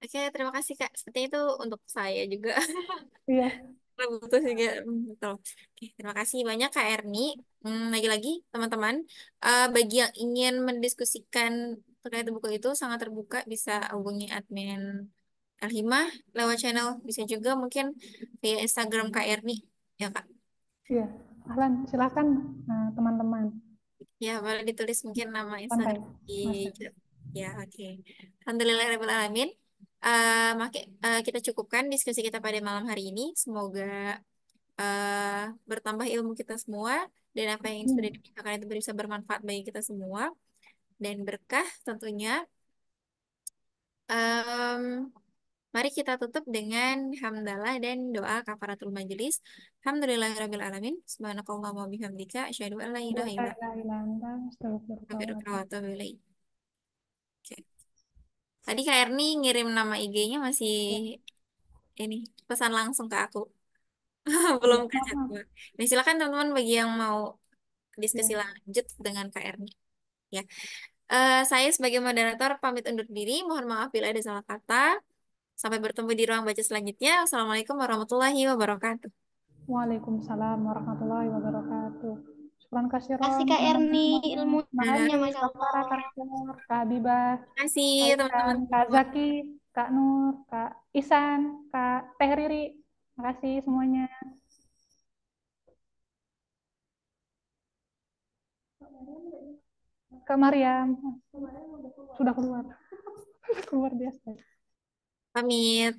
Oke, terima kasih Kak. Seperti itu untuk saya juga. Iya. Butuh juga. Hmm, Betul. Oke, terima kasih banyak Kak Erni. Hmm, lagi-lagi teman-teman, uh, bagi yang ingin mendiskusikan terkait buku itu sangat terbuka, bisa hubungi admin Al-Himah lewat channel. Bisa juga mungkin via Instagram Kak Erni. Ya Kak. Iya. Ahlan, silakan nah, teman-teman. Ya, boleh ditulis mungkin nama. Instagram di Ya, oke. Alhamdulillahirrahmanirrahim. Uh, maki- uh, kita cukupkan diskusi kita pada malam hari ini. Semoga uh, bertambah ilmu kita semua dan apa yang sudah Hmm. dibicarakan itu bisa bermanfaat bagi kita semua dan berkah tentunya. Um, mari kita tutup dengan hamdalah dan doa kafaratul majelis. Alhamdulillahirrahmanirrahim. Subhanakallahumma wa bihamdika asyhadu an la ilaha illa anta. Oke. Tadi Kak Erni ngirim nama IG-nya masih ini pesan langsung ke aku. Belum ke Sama. gua. Nah, silakan teman-teman bagi yang mau diskusi Ya. lanjut dengan Kak Erni. Ya. Eh, saya sebagai moderator pamit undur diri. Mohon maaf bila ada salah kata. Sampai bertemu di ruang baca selanjutnya. Assalamualaikum warahmatullahi wabarakatuh. Waalaikumsalam warahmatullahi wabarakatuh. Syukran kasiron. Kasih Kak Erni ilmunya, Masya Kak Farah, Kak Habibah, Terima kasih teman-teman. Kak Zaki, Kak Nur, Kak Isan, Kak Teh Riri. Makasih semuanya. Kak Mariam. Sudah keluar. Luar biasa. Pamit.